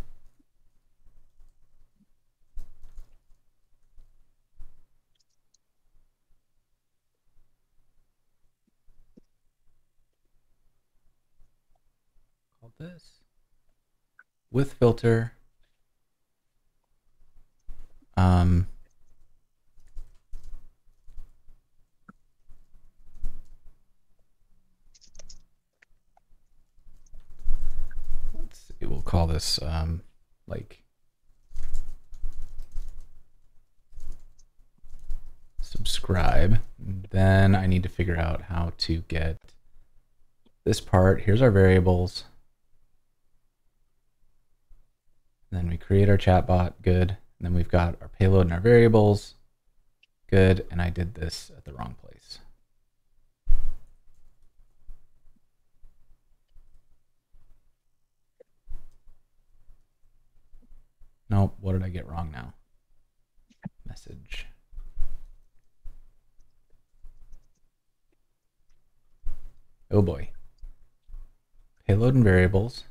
S1: Called this with filter. Um, let's see, we'll call this um, like subscribe. Then I need to figure out how to get this part. Here's our variables. Then we create our chatbot. Good. And then we've got our payload and our variables. Good. And I did this at the wrong place. Nope. What did I get wrong now? Message. Oh boy. Payload and variables.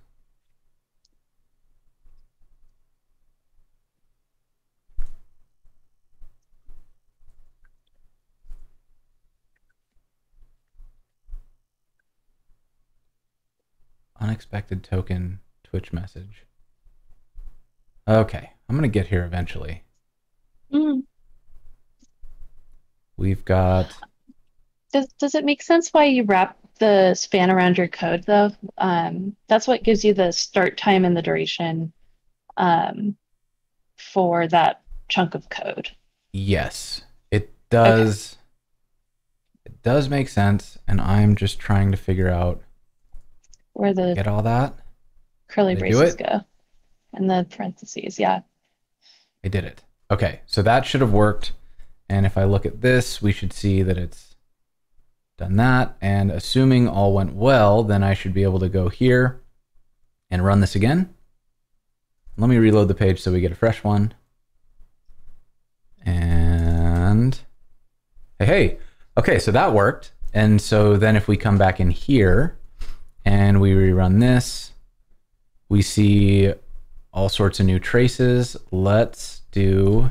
S1: Unexpected token Twitch message. Okay, I'm gonna get here eventually.
S2: Mm.
S1: We've got
S2: Does Does it make sense why you wrap the span around your code though? Um, that's what gives you the start time and the duration um, for that chunk of code.
S1: yes, it does. It does make sense, and I'm just trying to figure out
S2: Where the
S1: get all that.
S2: curly braces go. And the parentheses, yeah.
S1: I did it. Okay, so that should have worked. And if I look at this, we should see that it's done that. And assuming all went well, then I should be able to go here and run this again. Let me reload the page so we get a fresh one. And hey, hey. Okay, so that worked. And so then if we come back in here and we rerun this, we see all sorts of new traces. Let's do.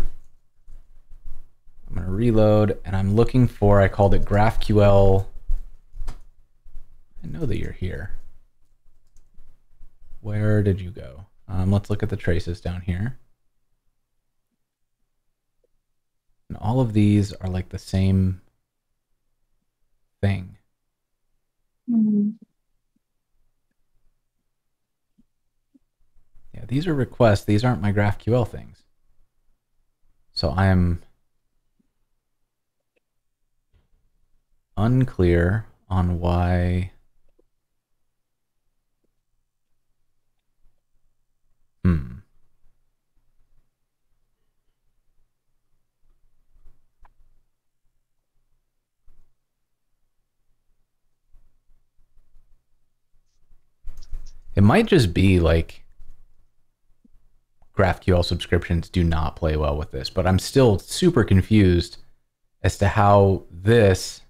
S1: I'm to reload and I'm looking for, I called it GraphQL. I know that you're here. Where did you go? Um, let's look at the traces down here. And all of these are like the same thing.
S2: Mhm.
S1: Yeah, these are requests. These aren't my GraphQL things. So I am unclear on why. Hmm. It might just be like GraphQL subscriptions do not play well with this, but I'm still super confused as to how this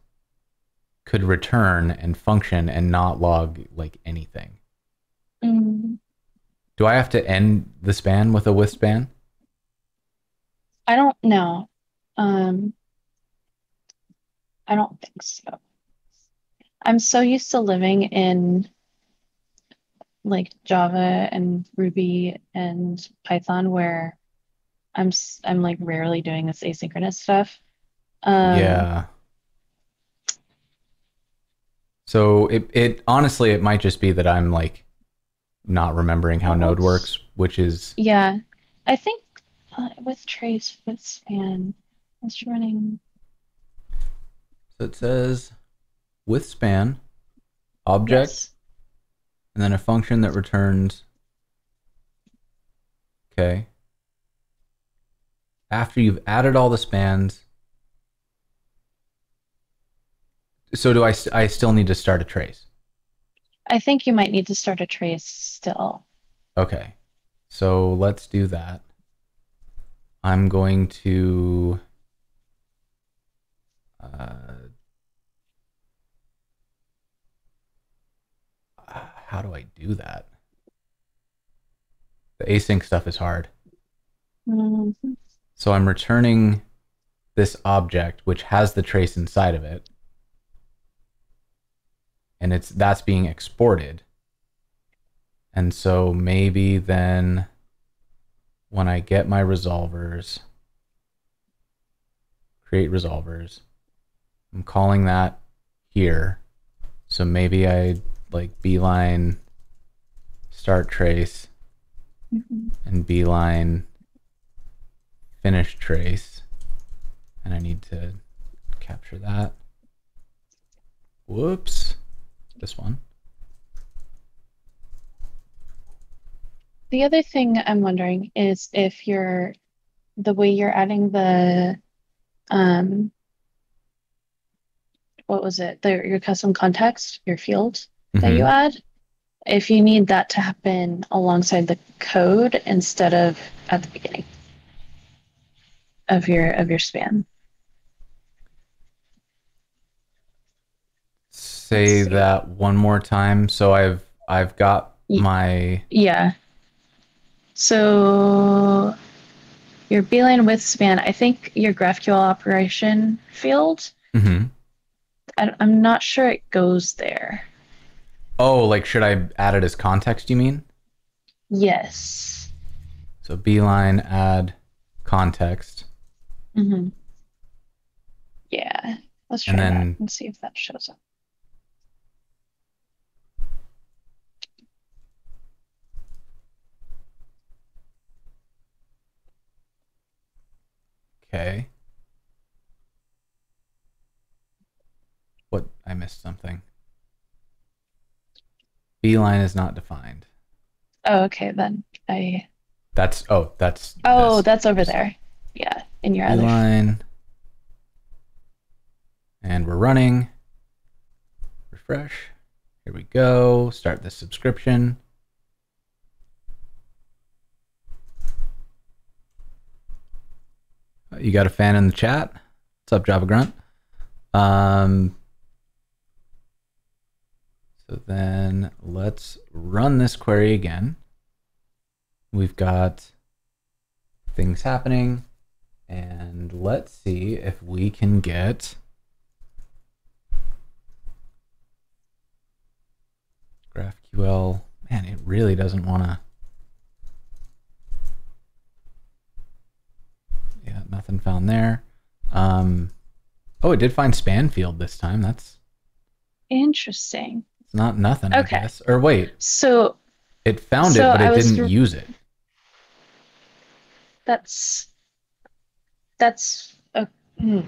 S1: could return and function and not log like anything.
S2: Mm.
S1: Do I have to end the span with a with span?
S2: I don't know. Um, I don't think so. I'm so used to living in like Java and Ruby and Python where I'm I'm like rarely doing this asynchronous stuff. Um,
S1: yeah. So it it honestly it might just be that I'm like not remembering how Node works, which is
S2: Yeah, I think uh, with trace with span, it's running.
S1: so it says with span object
S2: Yes.
S1: And then a function that returns okay after you've added all the spans so do I, I still need to start a trace
S2: I think you might need to start a trace still.
S1: okay so let's do that i'm going to uh, how do i do that the async stuff is hard
S2: Mhm.
S1: So I'm returning this object which has the trace inside of it. And it's that's being exported. And so maybe then when I get my resolvers create resolvers, I'm calling that here. So maybe I like beeline start trace
S2: Mhm.
S1: and beeline finish trace. And I need to capture that. Whoops. This one.
S2: The other thing I'm wondering is if you're the way you're adding the um what was it? The your custom context, your field that you
S1: Mhm.
S2: add, if you need that to happen alongside the code instead of at the beginning of your of your span.
S1: say that one more time so I've I've got my
S2: Yeah. So your beeline with span, I think your GraphQL operation field,
S1: Mhm.
S2: I, I'm not sure it goes there.
S1: Oh like should I add it as context you mean
S2: Yes.
S1: so beeline add context
S2: hmm Yeah. Let's try
S1: And
S2: that and see if that shows up.
S1: okay what I missed something beeline is not defined
S2: Oh, okay, then I.
S1: that's oh that's
S2: Oh,
S1: this.
S2: that's over there. Yeah, in your other.
S1: line and we're running refresh here we go start the subscription you got a fan in the chat what's up java grunt um so then let's run this query again we've got things happening and let's see if we can get GraphQL. Man, it really doesn't want to. Yeah, nothing found there. Um, oh, it did find span field this time. That's
S2: Interesting.
S1: It's not nothing,
S2: Okay.
S1: I guess. Or wait,
S2: So
S1: it found
S2: So
S1: it, but
S2: I
S1: it didn't
S2: re-
S1: use it.
S2: that's that's a. hmm.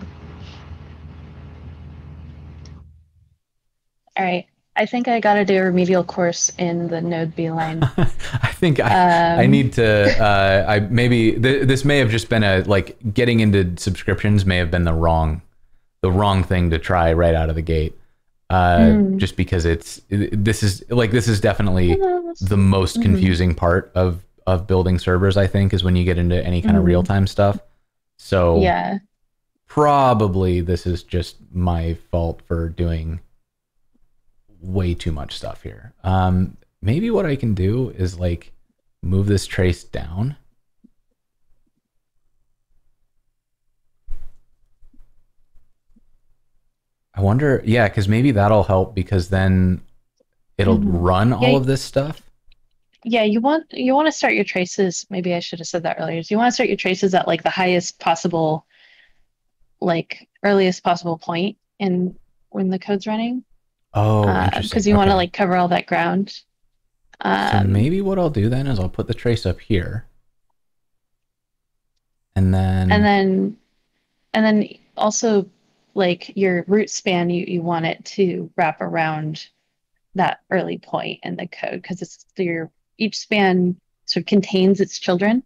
S2: All right. I think I got to do a remedial course in the Node Beeline.
S1: I think I, I
S2: Um,
S1: need to. Uh, I maybe th- this may have just been a like getting into subscriptions may have been the wrong, the wrong thing to try right out of the gate. Uh,
S2: Hmm.
S1: Just because it's this is like this is definitely the most
S2: Mhm.
S1: confusing part of of building servers. I think is when you get into any kind of
S2: Mhm.
S1: real time stuff. So
S2: Yeah.
S1: probably this is just my fault for doing way too much stuff here. Um, maybe what I can do is like move this trace down. I wonder, yeah, because maybe that'll help because then it'll
S2: Mhm.
S1: run all
S2: Yeah.
S1: of this stuff.
S2: Yeah, you want you want to start your traces. Maybe I should have said that earlier. is You want to start your traces at like the highest possible, like earliest possible point in when the code's running,
S1: Oh,
S2: because
S1: interesting.
S2: you want to like cover all that ground.
S1: So
S2: Um,
S1: maybe what I'll do then is I'll put the trace up here. And then
S2: and then, and then also like your root span, you, you want it to wrap around that early point in the code because it's your each span sort of contains its children.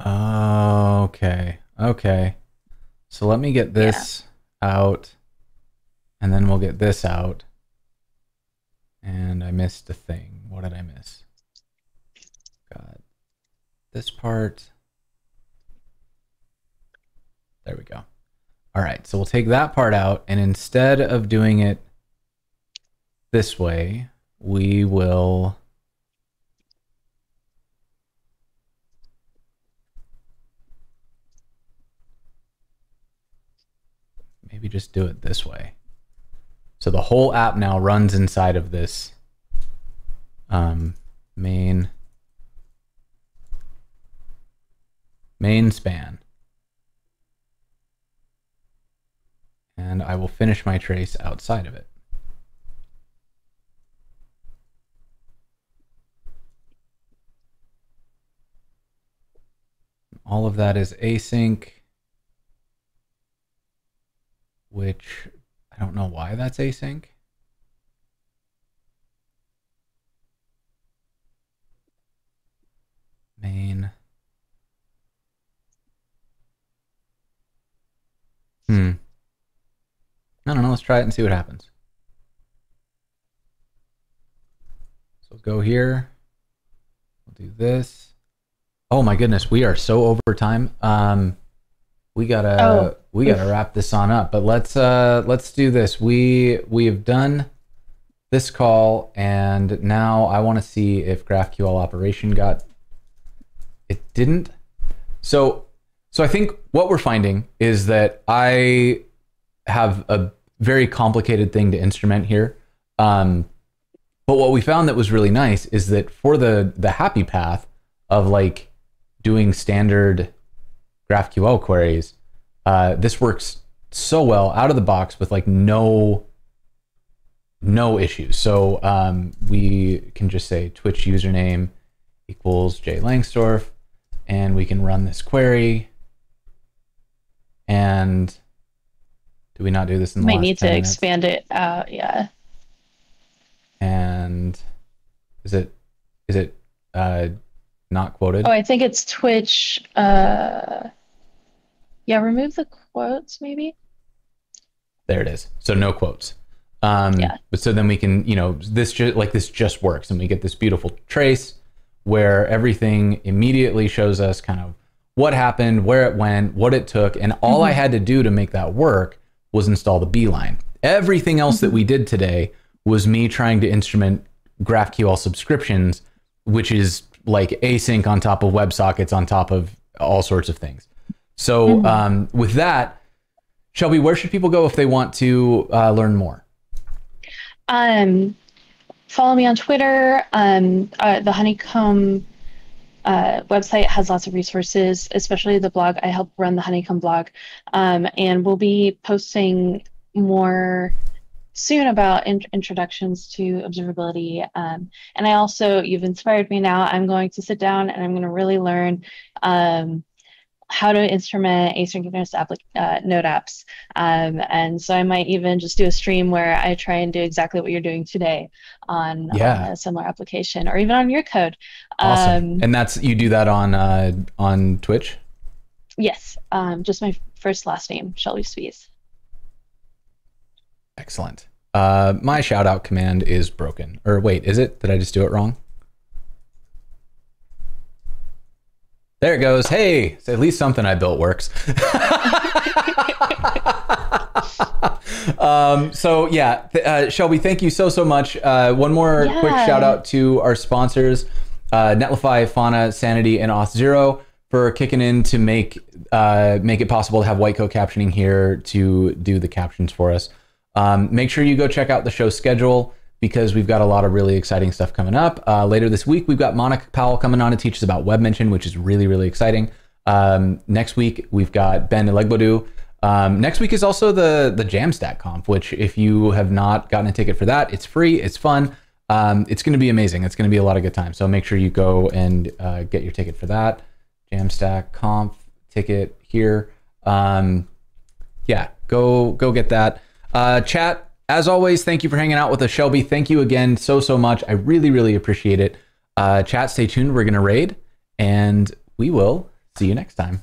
S1: Oh, okay. Okay. So let me get this out and then we'll get this out. And I missed a thing. What did I miss? Got this part. There we go. All right, so we'll take that part out, and instead of doing it this way, we will maybe just do it this way. So the whole app now runs inside of this um, main main span. And I will finish my trace outside of it. All of that is async, which I don't know why that's async. Main. Hmm. I don't know. Let's try it and see what happens. So go here. We'll do this. Oh my goodness, we are so over time. Um, we gotta
S2: Oh.
S1: we gotta wrap this on up. But let's uh let's do this. We we have done this call, and now I want to see if GraphQL operation got. It didn't. So so I think what we're finding is that I have a very complicated thing to instrument here. Um, but what we found that was really nice is that for the the happy path of like doing standard GraphQL queries, uh, this works so well out of the box with like no no issues. So um, we can just say Twitch username equals Jay Lengstorf, and we can run this query. And do we not do this in the
S2: Might
S1: last
S2: need
S1: 10
S2: to
S1: minutes?
S2: expand it out. Yeah.
S1: And is it is it uh, not quoted?
S2: Oh, I think it's Twitch. Uh, yeah, remove the quotes maybe.
S1: There it is. So no quotes. Um,
S2: Yeah.
S1: But so then we can, you know, this just like this just works, and we get this beautiful trace where everything immediately shows us kind of what happened, where it went, what it took, and all I had to do to make that work was install the beeline. Everything else that we did today was me trying to instrument GraphQL subscriptions, which is like async on top of WebSockets on top of all sorts of things. So um, with that, Shelby, where should people go if they want to uh, learn more?
S2: Um, follow me on Twitter. Um, uh, the Honeycomb uh, website has lots of resources, especially the blog. I help run the Honeycomb blog, um, and we'll be posting more soon about in- introductions to observability. Um, and I also, you've inspired me now. I'm going to sit down and I'm going to really learn. Um, how to instrument asynchronous applic- uh, node apps. Um, and so I might even just do a stream where I try and do exactly what you're doing today on, on a similar application or even on your code.
S1: Awesome.
S2: Um,
S1: and that's you do that on uh, on Twitch.
S2: yes, um, just my first last name, Shelby Spees.
S1: Excellent. Uh, my shout out command is broken. Or wait, is it? Did I just do it wrong? There it goes. Hey, at least something I built works. um, so yeah, uh, Shelby, thank you so so much. Uh, one more quick shout out to our sponsors, uh, Netlify, Fauna, Sanity, and Auth Zero for kicking in to make uh, make it possible to have white coat captioning here to do the captions for us. Um, make sure you go check out the show schedule because we've got a lot of really exciting stuff coming up. Uh, later this week, we've got Monica Powell coming on to teach us about web mention, which is really, really exciting. Um, next week, we've got Ben Ilegbodu. Um, next week is also the the Jamstack Conf, which if you have not gotten a ticket for that, it's free, it's fun. Um, it's going to be amazing. It's going to be a lot of good time. So make sure you go and uh, get your ticket for that. Jamstack Conf ticket here. Um, yeah, go go get that. Uh, chat, as always, thank you for hanging out with us, Shelby. Thank you again so so much. I really really appreciate it. Uh, chat, stay tuned. We're gonna raid, and we will see you next time.